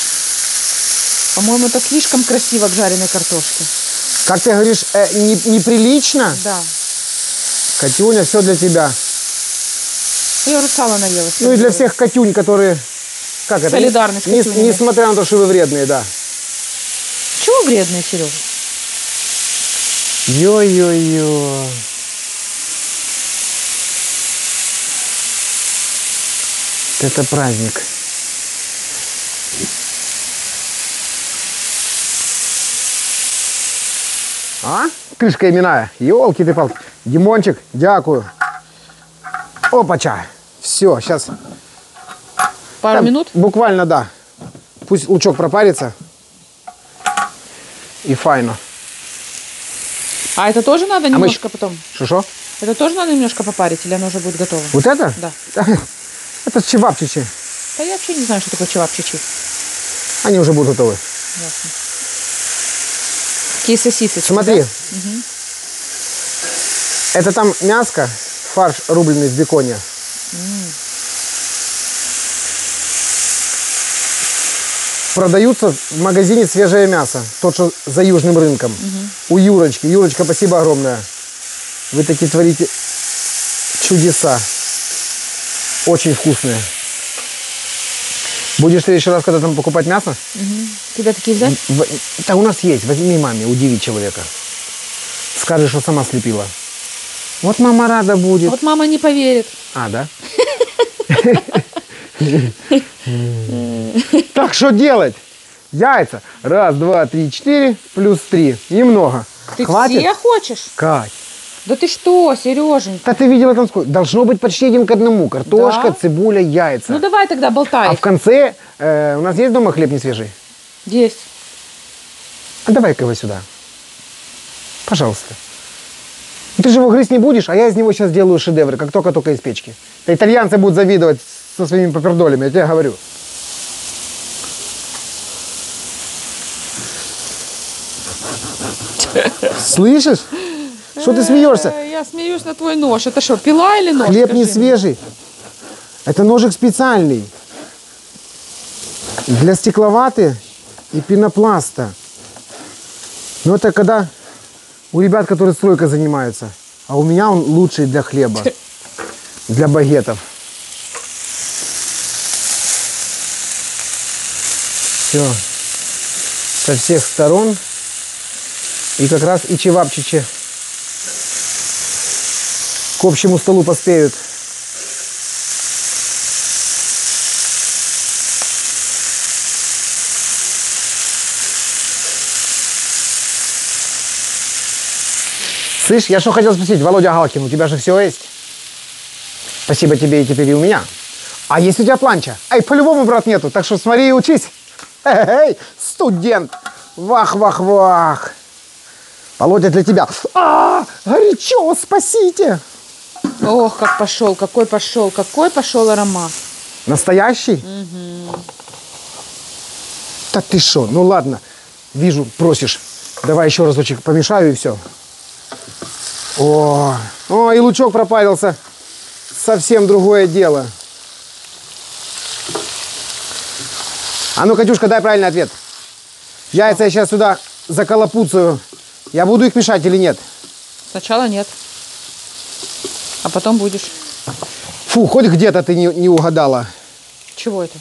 По-моему, это слишком красиво к жареной картошке. как ты говоришь, э, не- неприлично? Да. Катюня, все для тебя. Я уже сало наелась. Ну и для всех Катюнь, которые... Как это? Солидарность Не- Катюниной. Несмотря на то, что вы вредные, да. Чего вредные, Сережа? Йо-йо-йо. Это праздник. А? Крышка именная. Елки ты палки. Димончик, дякую. Опача. Все, сейчас. Пару минут? Буквально, да. Пусть лучок пропарится. И файно. А это тоже надо мы немножко потом? Шо-шо? Это тоже надо немножко попарить, или оно уже будет готово? Вот это? Да. Это чевапчичи. Да я вообще не знаю, что такое чевапчичи. Они уже будут готовы. Такие сосиски. Смотри. Это там мяско, фарш рубленый в беконе. Продаются в магазине свежее мясо. Тот, что за южным рынком. У Юрочки. Юрочка, спасибо огромное. Вы такие творите чудеса. Очень вкусные. Будешь в следующий раз, когда там покупать мясо? Тебя такие взять? В- Да у нас есть. Возьми маме, удиви человека. Скажи, что сама слепила. Вот мама рада будет. Вот мама не поверит. А, да? Так, что делать? Яйца. Раз, два, три, четыре, плюс три. Немного. Ты Хватит? все хочешь? Кать, Да ты что, Сереженька? да ты видела там сколько? Должно быть почти один к одному. Картошка, Да. цибуля, яйца. Ну давай тогда болтай. а в конце, э, у нас есть дома хлеб не свежий? Есть. А давай-ка его сюда. Пожалуйста. Ты же его грызть не будешь, а я из него сейчас сделаю шедевры, как только-только из печки. Итальянцы будут завидовать со своими попердолями, я тебе говорю. Слышишь? Что ты смеешься? Э, Я смеюсь на твой нож. Это что, пила или нож? Хлеб не свежий. Это ножик специальный. Для стекловаты и пенопласта. Но это когда у ребят, которые стройкой занимаются. А у меня он лучший для хлеба. Для багетов. Все. Со всех сторон. И как раз и чевапчичи к общему столу поспеют. Слышь, я что хотел спросить, Володя Галкин, у тебя же все есть? Спасибо тебе и теперь и у меня. А есть у тебя планча? Ай, по-любому, брат, нету, так что смотри и учись. Эй, студент. Вах, вах, вах. Володя для тебя. А, горячо, спасите. Ох, как пошел, какой пошел, какой пошел аромат. Настоящий? Да ты что? Ну ладно, вижу, просишь. Давай еще разочек помешаю и все. О, о, и лучок пропарился. Совсем другое дело. А ну, Катюшка, дай правильный ответ. Яйца я сейчас сюда заколопуцаю. Я буду их мешать или нет? Сначала нет. А потом будешь. Фу, хоть где-то ты не, не угадала. Чего это?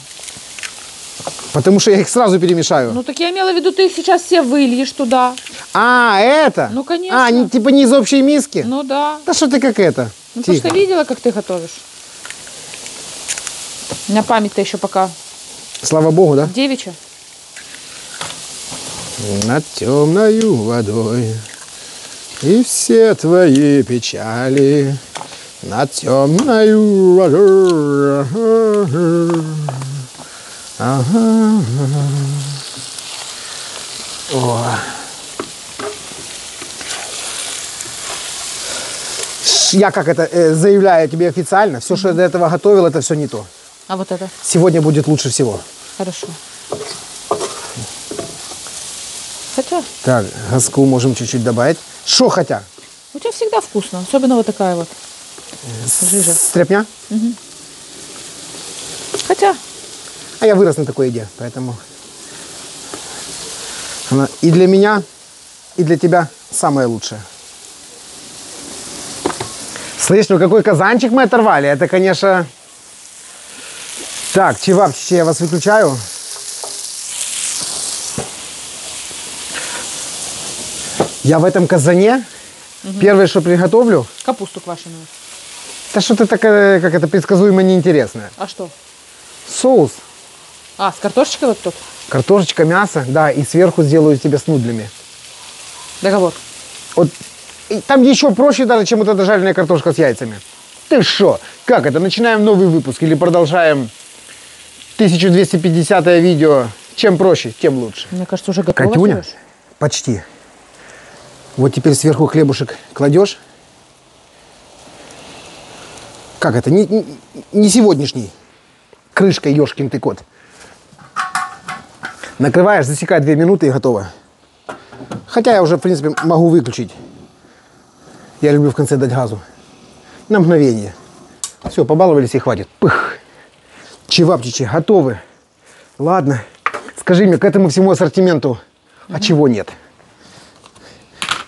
Потому что я их сразу перемешаю. Ну так я имела в виду, ты их сейчас все выльешь туда. А, это? Ну, конечно. А, не- типа не из общей миски? Ну да. Да что ты как это? Ну потому Тихо. что видела, как ты готовишь. У меня память-то еще пока Слава богу, да? девичья. Над темною водой И все твои печали Над темною водой Ага. Ш- Я как это э, заявляю тебе официально, все, что я до этого готовил, это все не то. А вот это? Сегодня будет лучше всего. Хорошо. Хотя, Так, газку можем чуть-чуть добавить. Что хотя? у тебя всегда вкусно. Особенно вот такая вот жижа. Стряпня? Хотя, А я вырос на такой еде, поэтому она и для меня, и для тебя самое лучшее. Слышь, ну какой казанчик мы оторвали, это, конечно... Так, чевапчичи я вас выключаю. Я в этом казане первое, что приготовлю, капусту квашеную. это что-то такое, как это, предсказуемо неинтересное. А что? Соус. А, с картошечкой вот тут? Картошечка, мясо, да, и сверху сделаю тебе с нудлями. Договор. Вот и там еще проще даже, чем вот эта жареная картошка с яйцами. Ты что? Как это? Начинаем новый выпуск или продолжаем 1250 видео? Чем проще, тем лучше. Мне кажется, уже готово. Катюня? Почти. Вот теперь сверху хлебушек кладешь. Как это? Не, не- не сегодняшний. Крышкой ешкин ты кот. Накрываешь, засекай две минуты и готово. Хотя я уже, в принципе, могу выключить. Я люблю в конце дать газу. На мгновение. Все, побаловались и хватит. Пых. Чевапчичи готовы. Ладно. Скажи мне, к этому всему ассортименту, а чего нет?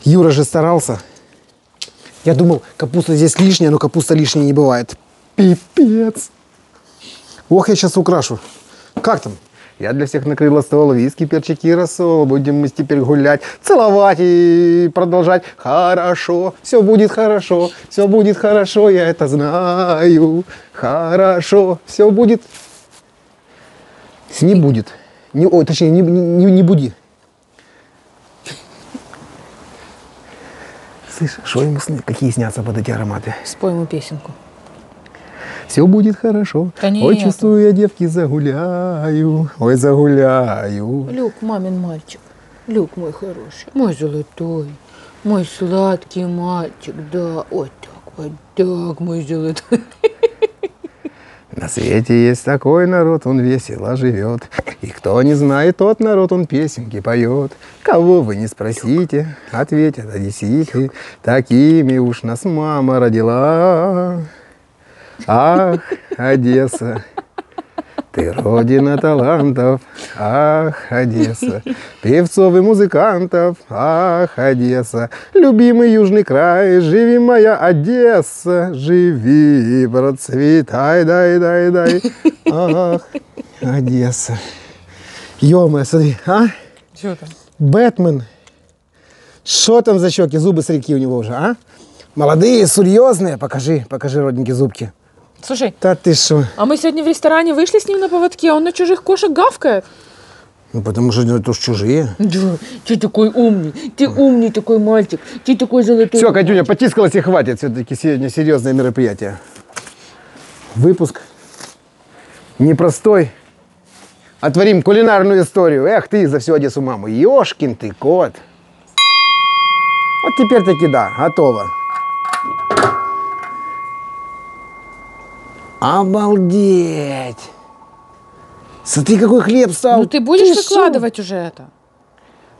Юра же старался. Я думал, капуста здесь лишняя, но капуста лишней не бывает. Пипец. Ох, я сейчас украшу. Как там? Я для всех накрыла стол, виски, перчики, рассол. Будем мы теперь гулять, целовать и продолжать. Хорошо, все будет хорошо, все будет хорошо, я это знаю. Хорошо, все будет. Не будет. Не, ой, точнее, не, не, не буди. Слышь, что ему сны? Какие снятся под эти ароматы? Спой ему песенку. Все будет хорошо. Да Ой, чувствую я девки загуляю. Ой, загуляю. Люк, мамин мальчик. Люк мой хороший. Мой золотой. Мой сладкий мальчик, да. Вот так, вот так мой сделает. На свете есть такой народ, он весело живет. И кто не знает тот народ, он песенки поет. Кого вы не спросите, ответят одесситы. Такими уж нас мама родила. Ах, Одесса, ты родина талантов, ах, Одесса, певцов и музыкантов, ах, Одесса, любимый южный край, живи моя Одесса, живи, процветай, дай, дай, дай, ах, Одесса. Ё-моё, смотри, а? Что там? Бэтмен. Что там за щеки, зубы с реки у него уже, а? Молодые, серьезные. Покажи, покажи, родненькие зубки. Слушай, Да ты что? а мы сегодня в ресторане вышли с ним на поводке, а он на чужих кошек гавкает. Ну, потому что это ж чужие. Да, ты такой умный, ты умный такой мальчик, ты такой золотой. Все, Катюня, потискалась и хватит. Все-таки сегодня серьезное мероприятие. Выпуск непростой. Отворим кулинарную историю. Эх ты, за всю Одессу маму. Ёшкин ты кот. Вот теперь таки да, готово. Обалдеть! Смотри, какой хлеб стал. Ну ты будешь шо? выкладывать уже это?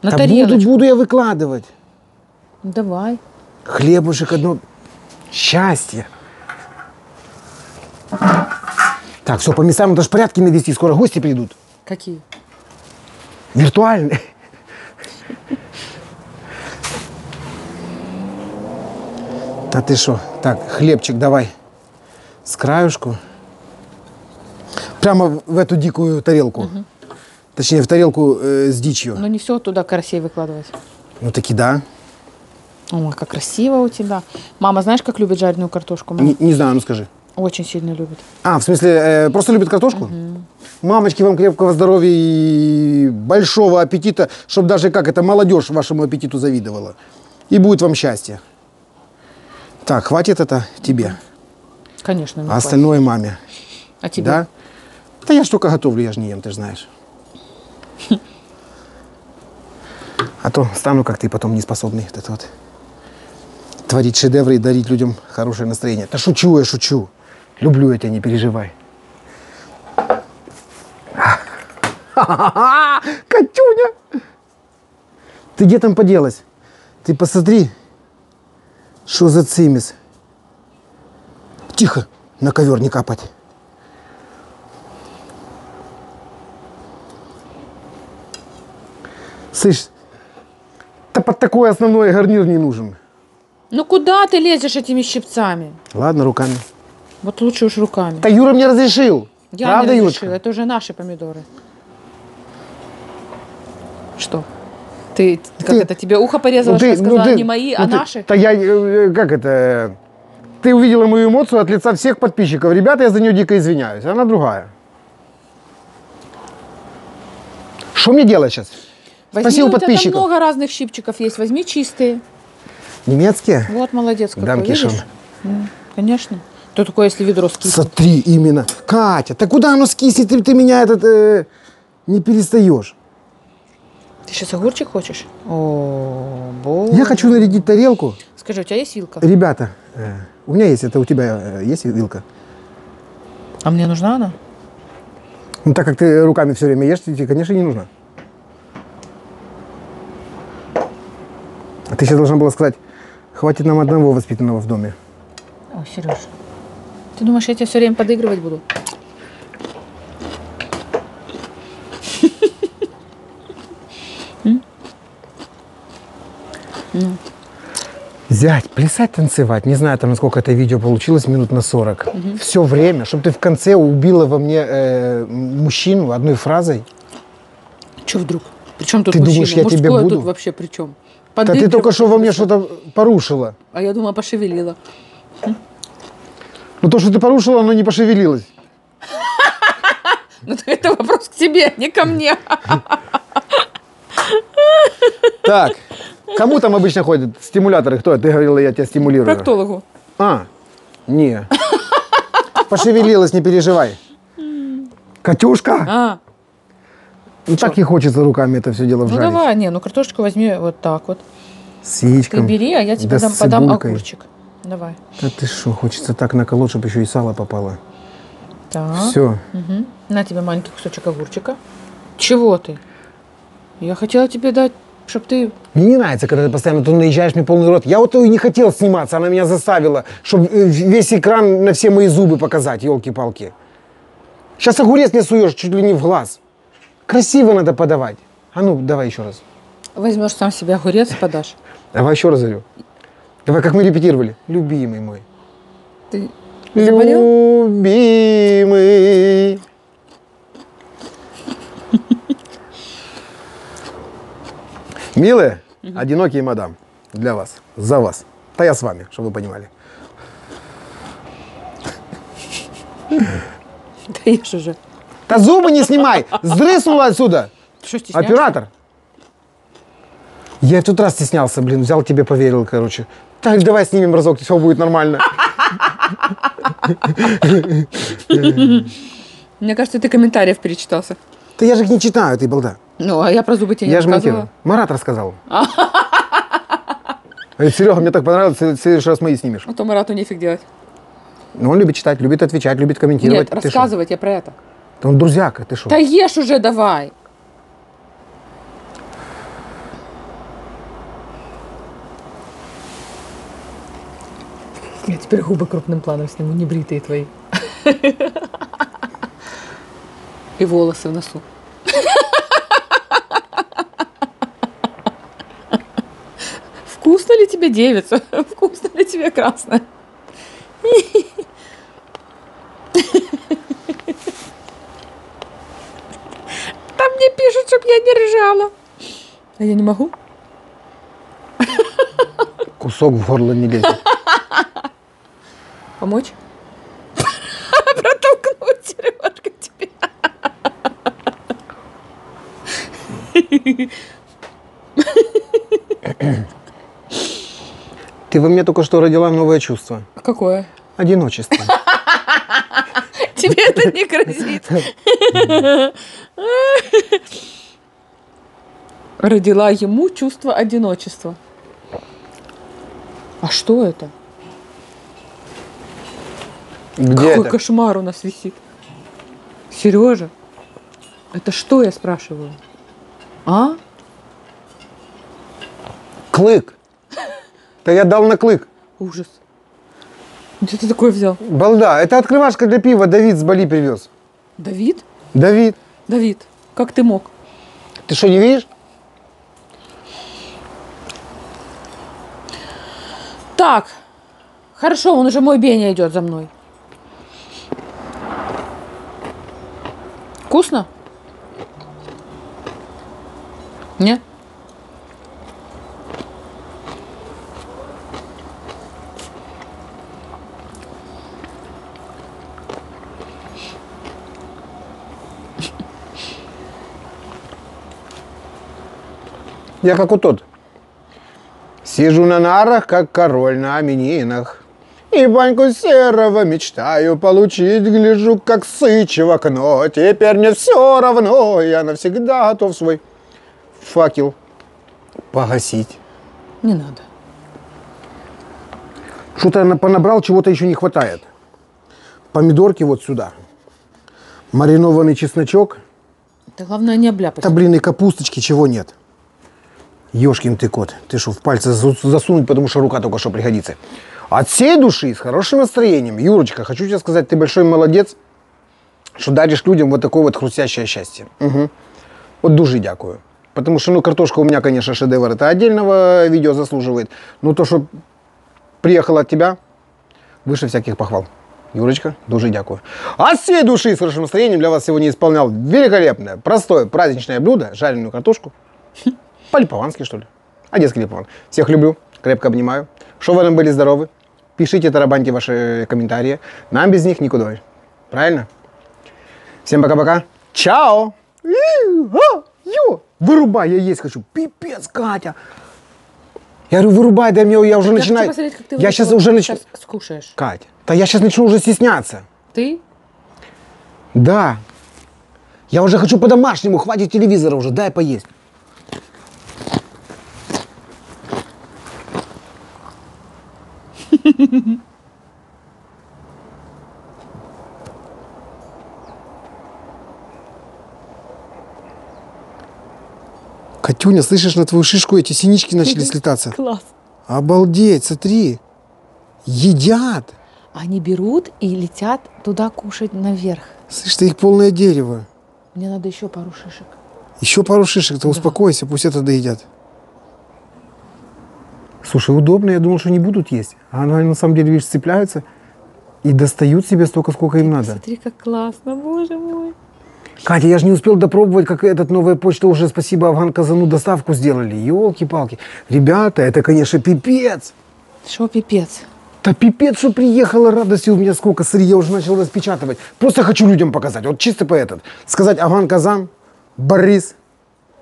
На Да тарелочку. буду, буду я выкладывать. Ну, Давай. Хлебушек одно счастье. Так, все, по местам надо порядки навести, скоро гости придут. Какие? Виртуальные. Да ты что? Так, хлебчик давай. С краюшку. Прямо в эту дикую тарелку. Точнее, в тарелку э, с дичью. Ну не все туда карасей выкладывать. Ну таки да. Ой, как красиво у тебя. Мама, знаешь, как любит жареную картошку? Мама Не, не знаю, ну скажи. очень сильно любит. А, в смысле, э, просто любит картошку? Мамочки, вам крепкого здоровья и большого аппетита, чтобы даже как это молодежь вашему аппетиту завидовала. И будет вам счастье. Так, хватит это тебе, Конечно. ну, а остальное маме. А тебе? Да? Да я ж только готовлю, я же не ем, ты же знаешь. А то стану, как ты, потом неспособный вот это вот. Творить шедевры и дарить людям хорошее настроение. Да шучу я, шучу. Люблю я тебя, не переживай. Катюня! Ты где там поделась? Ты посмотри, что за цимис. Тихо, на ковер не капать. Слышь, да под такой основной гарнир не нужен. Ну куда ты лезешь этими щипцами? Ладно, руками. Вот лучше уж руками. Да Юра мне разрешил. Я Правда, не Юрка? разрешила, это уже наши помидоры. Что? Ты, как Ты- это, тебе ухо порезала, Ну что ты- ну сказала, ты- не мои, ну а ты- наши? Да я, э, как это, ты увидела мою эмоцию от лица всех подписчиков. Ребята, я за нее дико извиняюсь. Она другая. Что мне делать сейчас? Возьми, Спроси у там много разных щипчиков есть, возьми чистые. Немецкие? Вот, молодец какой, Данкишон. видишь? М, Конечно. То такое, если ведро скиснет. Смотри, именно. Катя, да куда оно скиснет, ты, ты меня этот, э, не перестаешь. Ты сейчас огурчик хочешь? О, боже. Я хочу нарядить тарелку. Скажи, у тебя есть вилка? Ребята, э, у меня есть, это у тебя э, есть вилка? А мне нужна она? Ну, так как ты руками все время ешь, тебе, конечно, не нужно. А ты сейчас должна была сказать, хватит нам одного воспитанного в доме. О, Сереж. Ты думаешь, я тебе все время подыгрывать буду? Зять, плясать, танцевать. Не знаю, там, насколько это видео получилось, минут на 40. Все время, чтобы ты в конце убила во мне э, мужчину одной фразой. Че вдруг? Причем тут Ты мужчина? думаешь, я Мужское тебе буду? тут вообще при чем? Да ты только что во мне что-то порушила. А я думала, пошевелила. Ну то, что ты порушила, оно не пошевелилось. Ну это вопрос к тебе, не ко мне. Так, кому там обычно ходят стимуляторы? Кто? Ты говорила, я тебя стимулирую. Проктологу. А, не. Пошевелилась, не переживай. Катюшка! А, Ну так и хочется руками это все дело ну вжарить. давай, не, ну картошечку возьми вот так вот. С яичком. Ты бери, а я тебе Да дам, подам огурчик. Давай. Да ты что, хочется так наколоть, чтобы еще и сало попало. Так. Все. Мгм. На тебе маленький кусочек огурчика. Чего ты? Я хотела тебе дать, чтобы ты... Мне не нравится, когда ты постоянно то наезжаешь мне полный рот. Я вот и не хотел сниматься, она меня заставила, чтобы весь экран на все мои зубы показать, елки-палки. Сейчас огурец мне суешь чуть ли не в глаз. Красиво надо подавать. А ну, давай еще раз. Возьмешь сам себе огурец и подашь. Давай еще раз говорю. Давай, как мы репетировали. Любимый мой. Ты заболел? Любимый. Милые, одинокие мадам, для вас, за вас. Да я с вами, чтобы вы понимали. Да ешь уже. Да зубы не снимай! Сдрыснула отсюда! Что стесняешься? Оператор! Я в тот раз стеснялся, блин, взял тебе, поверил, короче. Так, давай снимем разок, все будет нормально. Мне кажется, ты комментариев перечитался. Да я же их не читаю, ты балда. Ну, а я про зубы тебе не Я же рассказывала. Марат рассказал. Говорит, Серега, мне так понравилось, в следующий раз мои снимешь. А то Марату нефиг делать. Ну, он любит читать, любит отвечать, любит комментировать. Нет, Ты шо? рассказывать я про это. Да он друзьяка, ты что? Да ешь уже давай. Я теперь губы крупным планом сниму, не бритые твои. И волосы в носу. Вкусно ли тебе девица? Вкусно ли тебе красное? Там мне пишут, чтоб я не ржала. А я не могу? Кусок в горло не лезет. Помочь? Протолкнуть, Сережка, тебе. Ты во мне только что родила новое чувство. Какое? Одиночество. Тебе это не грозит. Родила ему чувство одиночества. А что это? Где Какой это? кошмар у нас висит. Сережа, это что, я спрашиваю? А? Клык. Да я дал на клык. Ужас. Где ты такое взял? Балда, это открывашка для пива Давид с Бали привез. Давид? Давид, Давид, как ты мог? ты что, не видишь? Так, хорошо, он уже мой Беня идет за мной. Вкусно? Нет? Я как у тот. Сижу на нарах, как король на именинах. И баньку серого мечтаю получить, гляжу, как сычи в окно. Теперь мне все равно, я навсегда готов свой факел погасить. Не надо. Что-то понабрал, чего-то еще не хватает. Помидорки вот сюда. Маринованный чесночок. Да главное не обляпать. Да блин, и капусточки чего нет. Ешкин ты кот. Ты что, в пальцы засу- засунуть, потому что рука только что пригодится. От всей души, с хорошим настроением. Юрочка, хочу тебе сказать, ты большой молодец, что даришь людям вот такое вот хрустящее счастье. Угу. Вот души дякую. Потому что, ну, картошка у меня, конечно, шедевр. Это отдельного видео заслуживает. Но то, что приехало от тебя, выше всяких похвал. Юрочка, дуже дякую. От всей души с хорошим настроением для вас сегодня исполнял великолепное, простое праздничное блюдо, жареную картошку. По-липовански, что ли? Одесский липован. Всех люблю, крепко обнимаю. Что вы были здоровы? Пишите, тарабаньте ваши комментарии. Нам без них никуда. Правильно? Всем пока-пока. Чао! И, а, ё! Вырубай, я есть хочу. Пипец, Катя. Я говорю, вырубай, дай мне, я уже я начинаю. Посмотреть, как ты я сейчас уже начинаю. скушаешь. Катя, да я сейчас начну уже стесняться. Ты? Да. Я уже хочу по-домашнему, хватит телевизора уже, дай поесть. Катюня, слышишь, на твою шишку эти синички начали слетаться. Класс. Обалдеть, смотри. Едят. Они берут и летят туда кушать наверх. Слышь, ты их полное дерево. Мне надо еще пару шишек. Еще пару шишек, ты успокойся, пусть это доедят. Слушай, удобно, я думал, что не будут есть. А они на самом деле, видишь, цепляются и достают себе столько, сколько им надо. Смотри, как классно, боже мой. Катя, я же не успел допробовать, как этот новая почта уже, спасибо, Афган Казану доставку сделали. Елки-палки. Ребята, это, конечно, пипец. Что пипец? Да пипец, что приехала радости у меня сколько, смотри, я уже начал распечатывать. Просто хочу людям показать, вот чисто по этот. Сказать Афган Казан, Борис,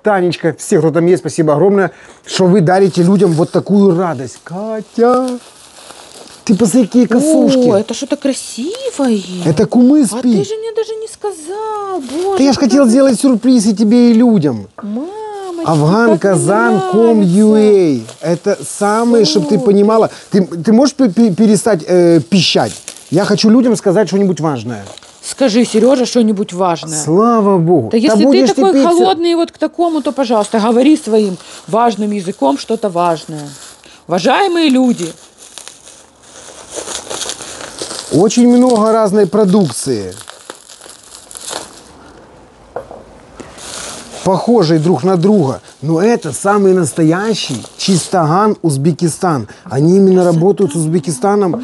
Танечка, все, кто там есть, спасибо огромное, что вы дарите людям вот такую радость. Катя, ты посмотри, какие косушки. О, это что-то красивое. Это кумы А ты же мне даже не сказал, боже. Да я же хотел сделать сюрприз и тебе, и людям. Мамочка, Афган Казан Ком. UA. Это самое, чтобы ты понимала. Ты, ты можешь пе- пе- перестать э, пищать? Я хочу людям сказать что-нибудь важное. Скажи, Сережа, что-нибудь важное. Слава Богу. Да если ты будешь такой петь- холодный вот к такому, то, пожалуйста, говори своим важным языком что-то важное. Уважаемые люди, Очень много разной продукции. Похожие друг на друга. Но это самый настоящий Чистаган, Узбекистан. Они именно работают с Узбекистаном.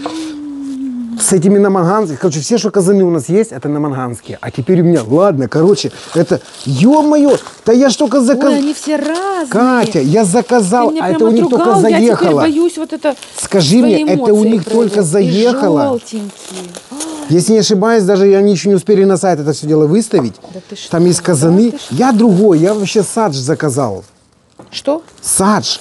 С этими наманганскими. Короче, все, что казаны у нас есть, это наманганские. А теперь у меня, ладно, короче, это, ё-моё, да я ж только заказал. они все разные. Катя, я заказал, а это у них только отругал, я заехало. боюсь вот это Скажи мне, это у них только проявить. заехало? И желтенькие. Если не ошибаюсь, даже они еще не успели на сайт это все дело выставить. Да ты что? Там есть казаны. Да ты что? я другой, я вообще садж заказал. Что? Садж.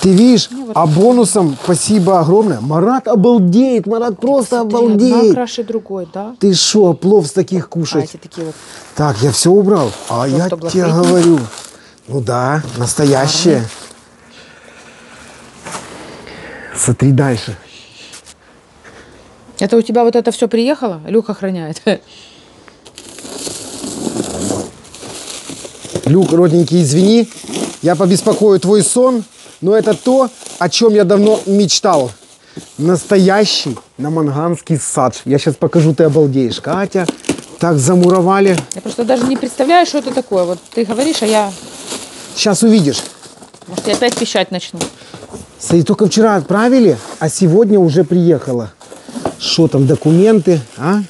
Ты видишь, а бонусом спасибо огромное. Марат обалдеет, Марат просто Смотри, Одна обалдеет. краше другой, да? Ты шо, плов с таких А кушать? эти такие вот. Так, я все убрал. А я тебе говорю. Ну да, настоящее. Смотри дальше. Это у тебя вот это все приехало? Люк охраняет. Люк, родненький, извини, я побеспокою твой сон, но это то, о чем я давно мечтал. Настоящий наманганский садж. Я сейчас покажу, ты обалдеешь. Катя, так замуровали. Я просто даже не представляю, что это такое. Вот ты говоришь, а я, Сейчас увидишь. может, я опять пищать начну. Смотри, только вчера отправили, а сегодня уже приехала. Что там, документы, а?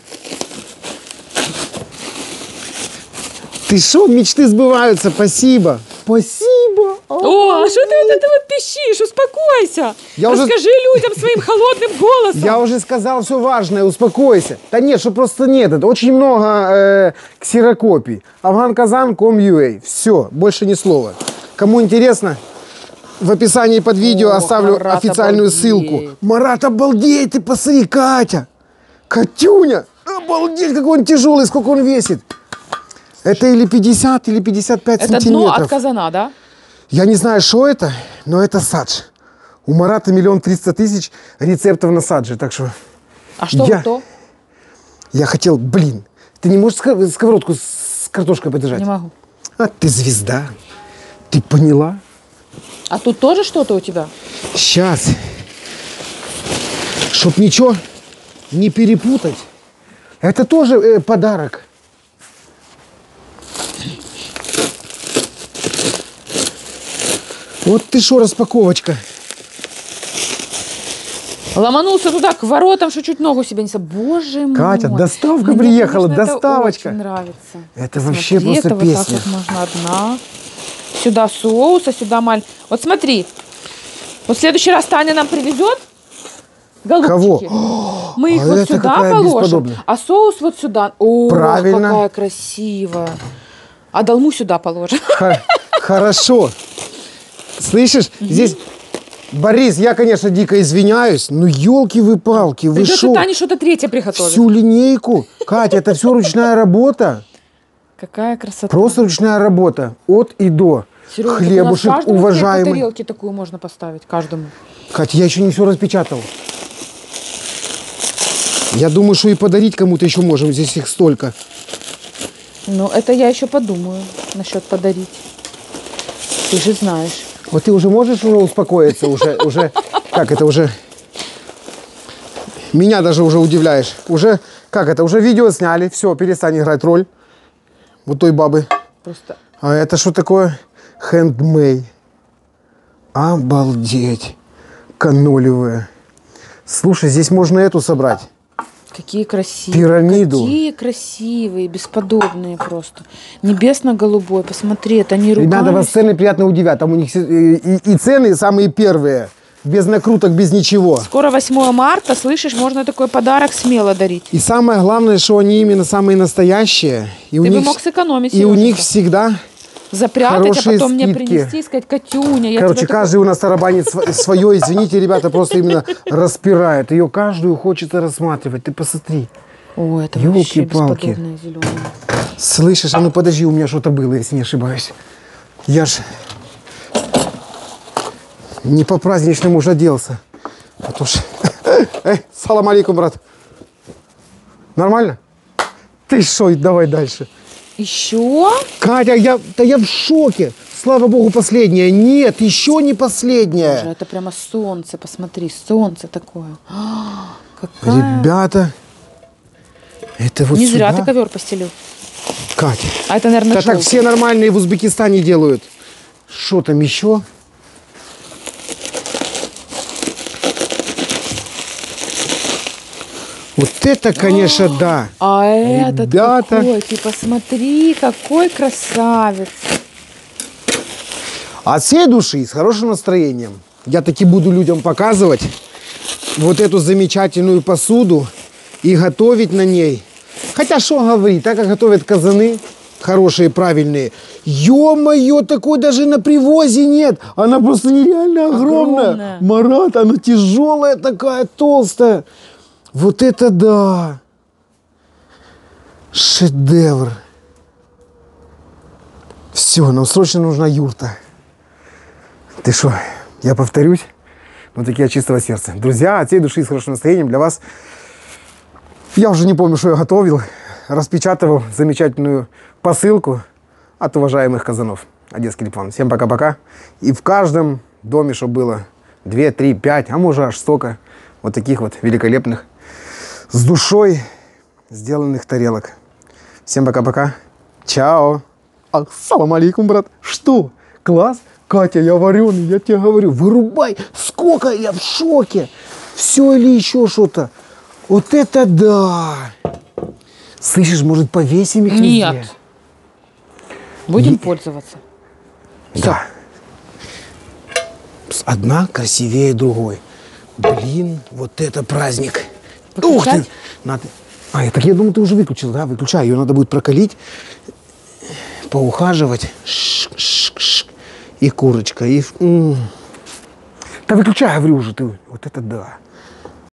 Ты что, мечты сбываются, спасибо. Спасибо. О, а что ты вот это вот пищишь? Успокойся. Я уже- Расскажи людям своим холодным голосом. Я уже сказал все важное, успокойся. Да нет, что просто нет. Это очень много э, ксерокопий. Афганказан.com.ua. Все, больше ни слова. Кому интересно, в описании под видео О, оставлю Марат официальную обалдеет. ссылку. Марат, обалдеть, ты посмотри, Катя. Катюня, обалдеть, какой он тяжелый, сколько он весит. Это или 50, или 55 Это дно сантиметров. от казана, да? Я не знаю, что это, но это садж. У Марата миллион триста тысяч рецептов на садже, так что... А что Я- то? Я хотел, блин, ты не можешь сковородку с картошкой подержать? Не могу. А ты звезда. Ты поняла? А тут тоже что-то у тебя? Сейчас. Чтоб ничего не перепутать. Это тоже э, подарок. Вот ты что, распаковочка. Ломанулся туда к воротам, что чуть ногу себе не со. Боже мой. Катя, доставка Мне, приехала, конечно, это доставочка. очень нравится. Это вообще Смотри, просто это вот так песня. вот можно одна. Сюда соус, а сюда маль. Вот смотри. Вот в следующий раз Таня нам привезет голубчики. Мы их а вот это сюда положим, а соус вот сюда. О, Правильно. какая красивая. А долму сюда положим. Х- Хорошо. Слышишь, здесь... Борис, я, конечно, дико извиняюсь, но елки вы палки, вы Придется шо? Тане что-то третье приготовить. Всю линейку? Катя, это все ручная работа. Какая красота. Просто ручная работа. От и до. Серёга, так у нас Хлебушек уважаемый. тарелке такую можно поставить, каждому. Катя, я еще не все распечатал. Я думаю, что и подарить кому-то еще можем. Здесь их столько. Ну, это я еще подумаю насчет подарить. Ты же знаешь. Вот ты уже можешь уже успокоиться, уже, уже, как это уже, меня даже уже удивляешь. Уже, как это, уже видео сняли, все, перестань играть роль вот той бабы. Просто А это что такое? Хендмей. Обалдеть. Канолевая. Слушай, здесь можно эту собрать. Какие красивые. Пирамиду. Какие красивые, бесподобные просто. Небесно-голубой. Посмотри, это не руками. Ребята, вас цены приятно удивят. Там у них и, и- и цены самые первые. Без накруток, без ничего. Скоро 8 марта, слышишь, можно такой подарок смело дарить. И самое главное, что они именно самые настоящие. И у Ты бы них, мог сэкономить, И у них всегда... Запрятать, а хорошие потом мне скидки. принести и сказать, Катюня, я Короче, тебе такой- каждый у нас тарабанит св- свое. Извините, ребята, просто именно распирает. Ее каждую хочется рассматривать. Ты посмотри. О, это вообще Ёлки-палки. бесподобное зеленое. Слышишь, а ну подожди, у меня что-то было, если не ошибаюсь. Я ж не по праздничному уже оделся. А то ж... Эй, салам алейкум, брат. Нормально? Ты шо, давай дальше. Еще? Катя, я, да я в шоке. Слава богу, последняя. Нет, еще не последняя. Боже, это прямо солнце, посмотри, солнце такое. А, Какая... Ребята, это вот Не зря сюда? ты ковер постелил. Катя, А это, наверное, да так все нормальные в Узбекистане делают. Что там еще? Вот это, конечно, да. А этот Ребята. какой? Ты посмотри, какой красавец. От всей души, с хорошим настроением, я таки буду людям показывать вот эту замечательную посуду и готовить на ней. Хотя что говорить, так как готовят казаны, хорошие, правильные. Ё-моё, такой даже на привозе нет. Она просто нереально огромная. Огромная. Марат, она тяжелая такая, толстая. Вот это да! Шедевр. Все, нам срочно нужна юрта. Ты что, я повторюсь? Вот такие от чистого сердца. Друзья, от всей души и с хорошим настроением для вас. Я уже не помню, что я готовил. Распечатывал замечательную посылку от уважаемых казанов. Одесский Липан. Всем пока-пока. И в каждом доме, чтобы было 2, 3, 5, а может аж столько вот таких вот великолепных с душой сделанных тарелок. Всем пока-пока. Чао. Ассалам алейкум, брат. Что? Класс? Катя, я вареный, я тебе говорю, вырубай. Сколько я в шоке. Все или еще что-то. Вот это да. Слышишь, может, повесим их везде? Нет. Будем пользоваться. Да. Одна красивее другой. Блин, вот это праздник. Ух ты! Надо... А, я- так я думал, ты уже выключил, да? Выключай. Ее надо будет прокалить, поухаживать. Шк, шк, шк. И курочка, и... м. Да выключай, говорю уже ты. Вот это да.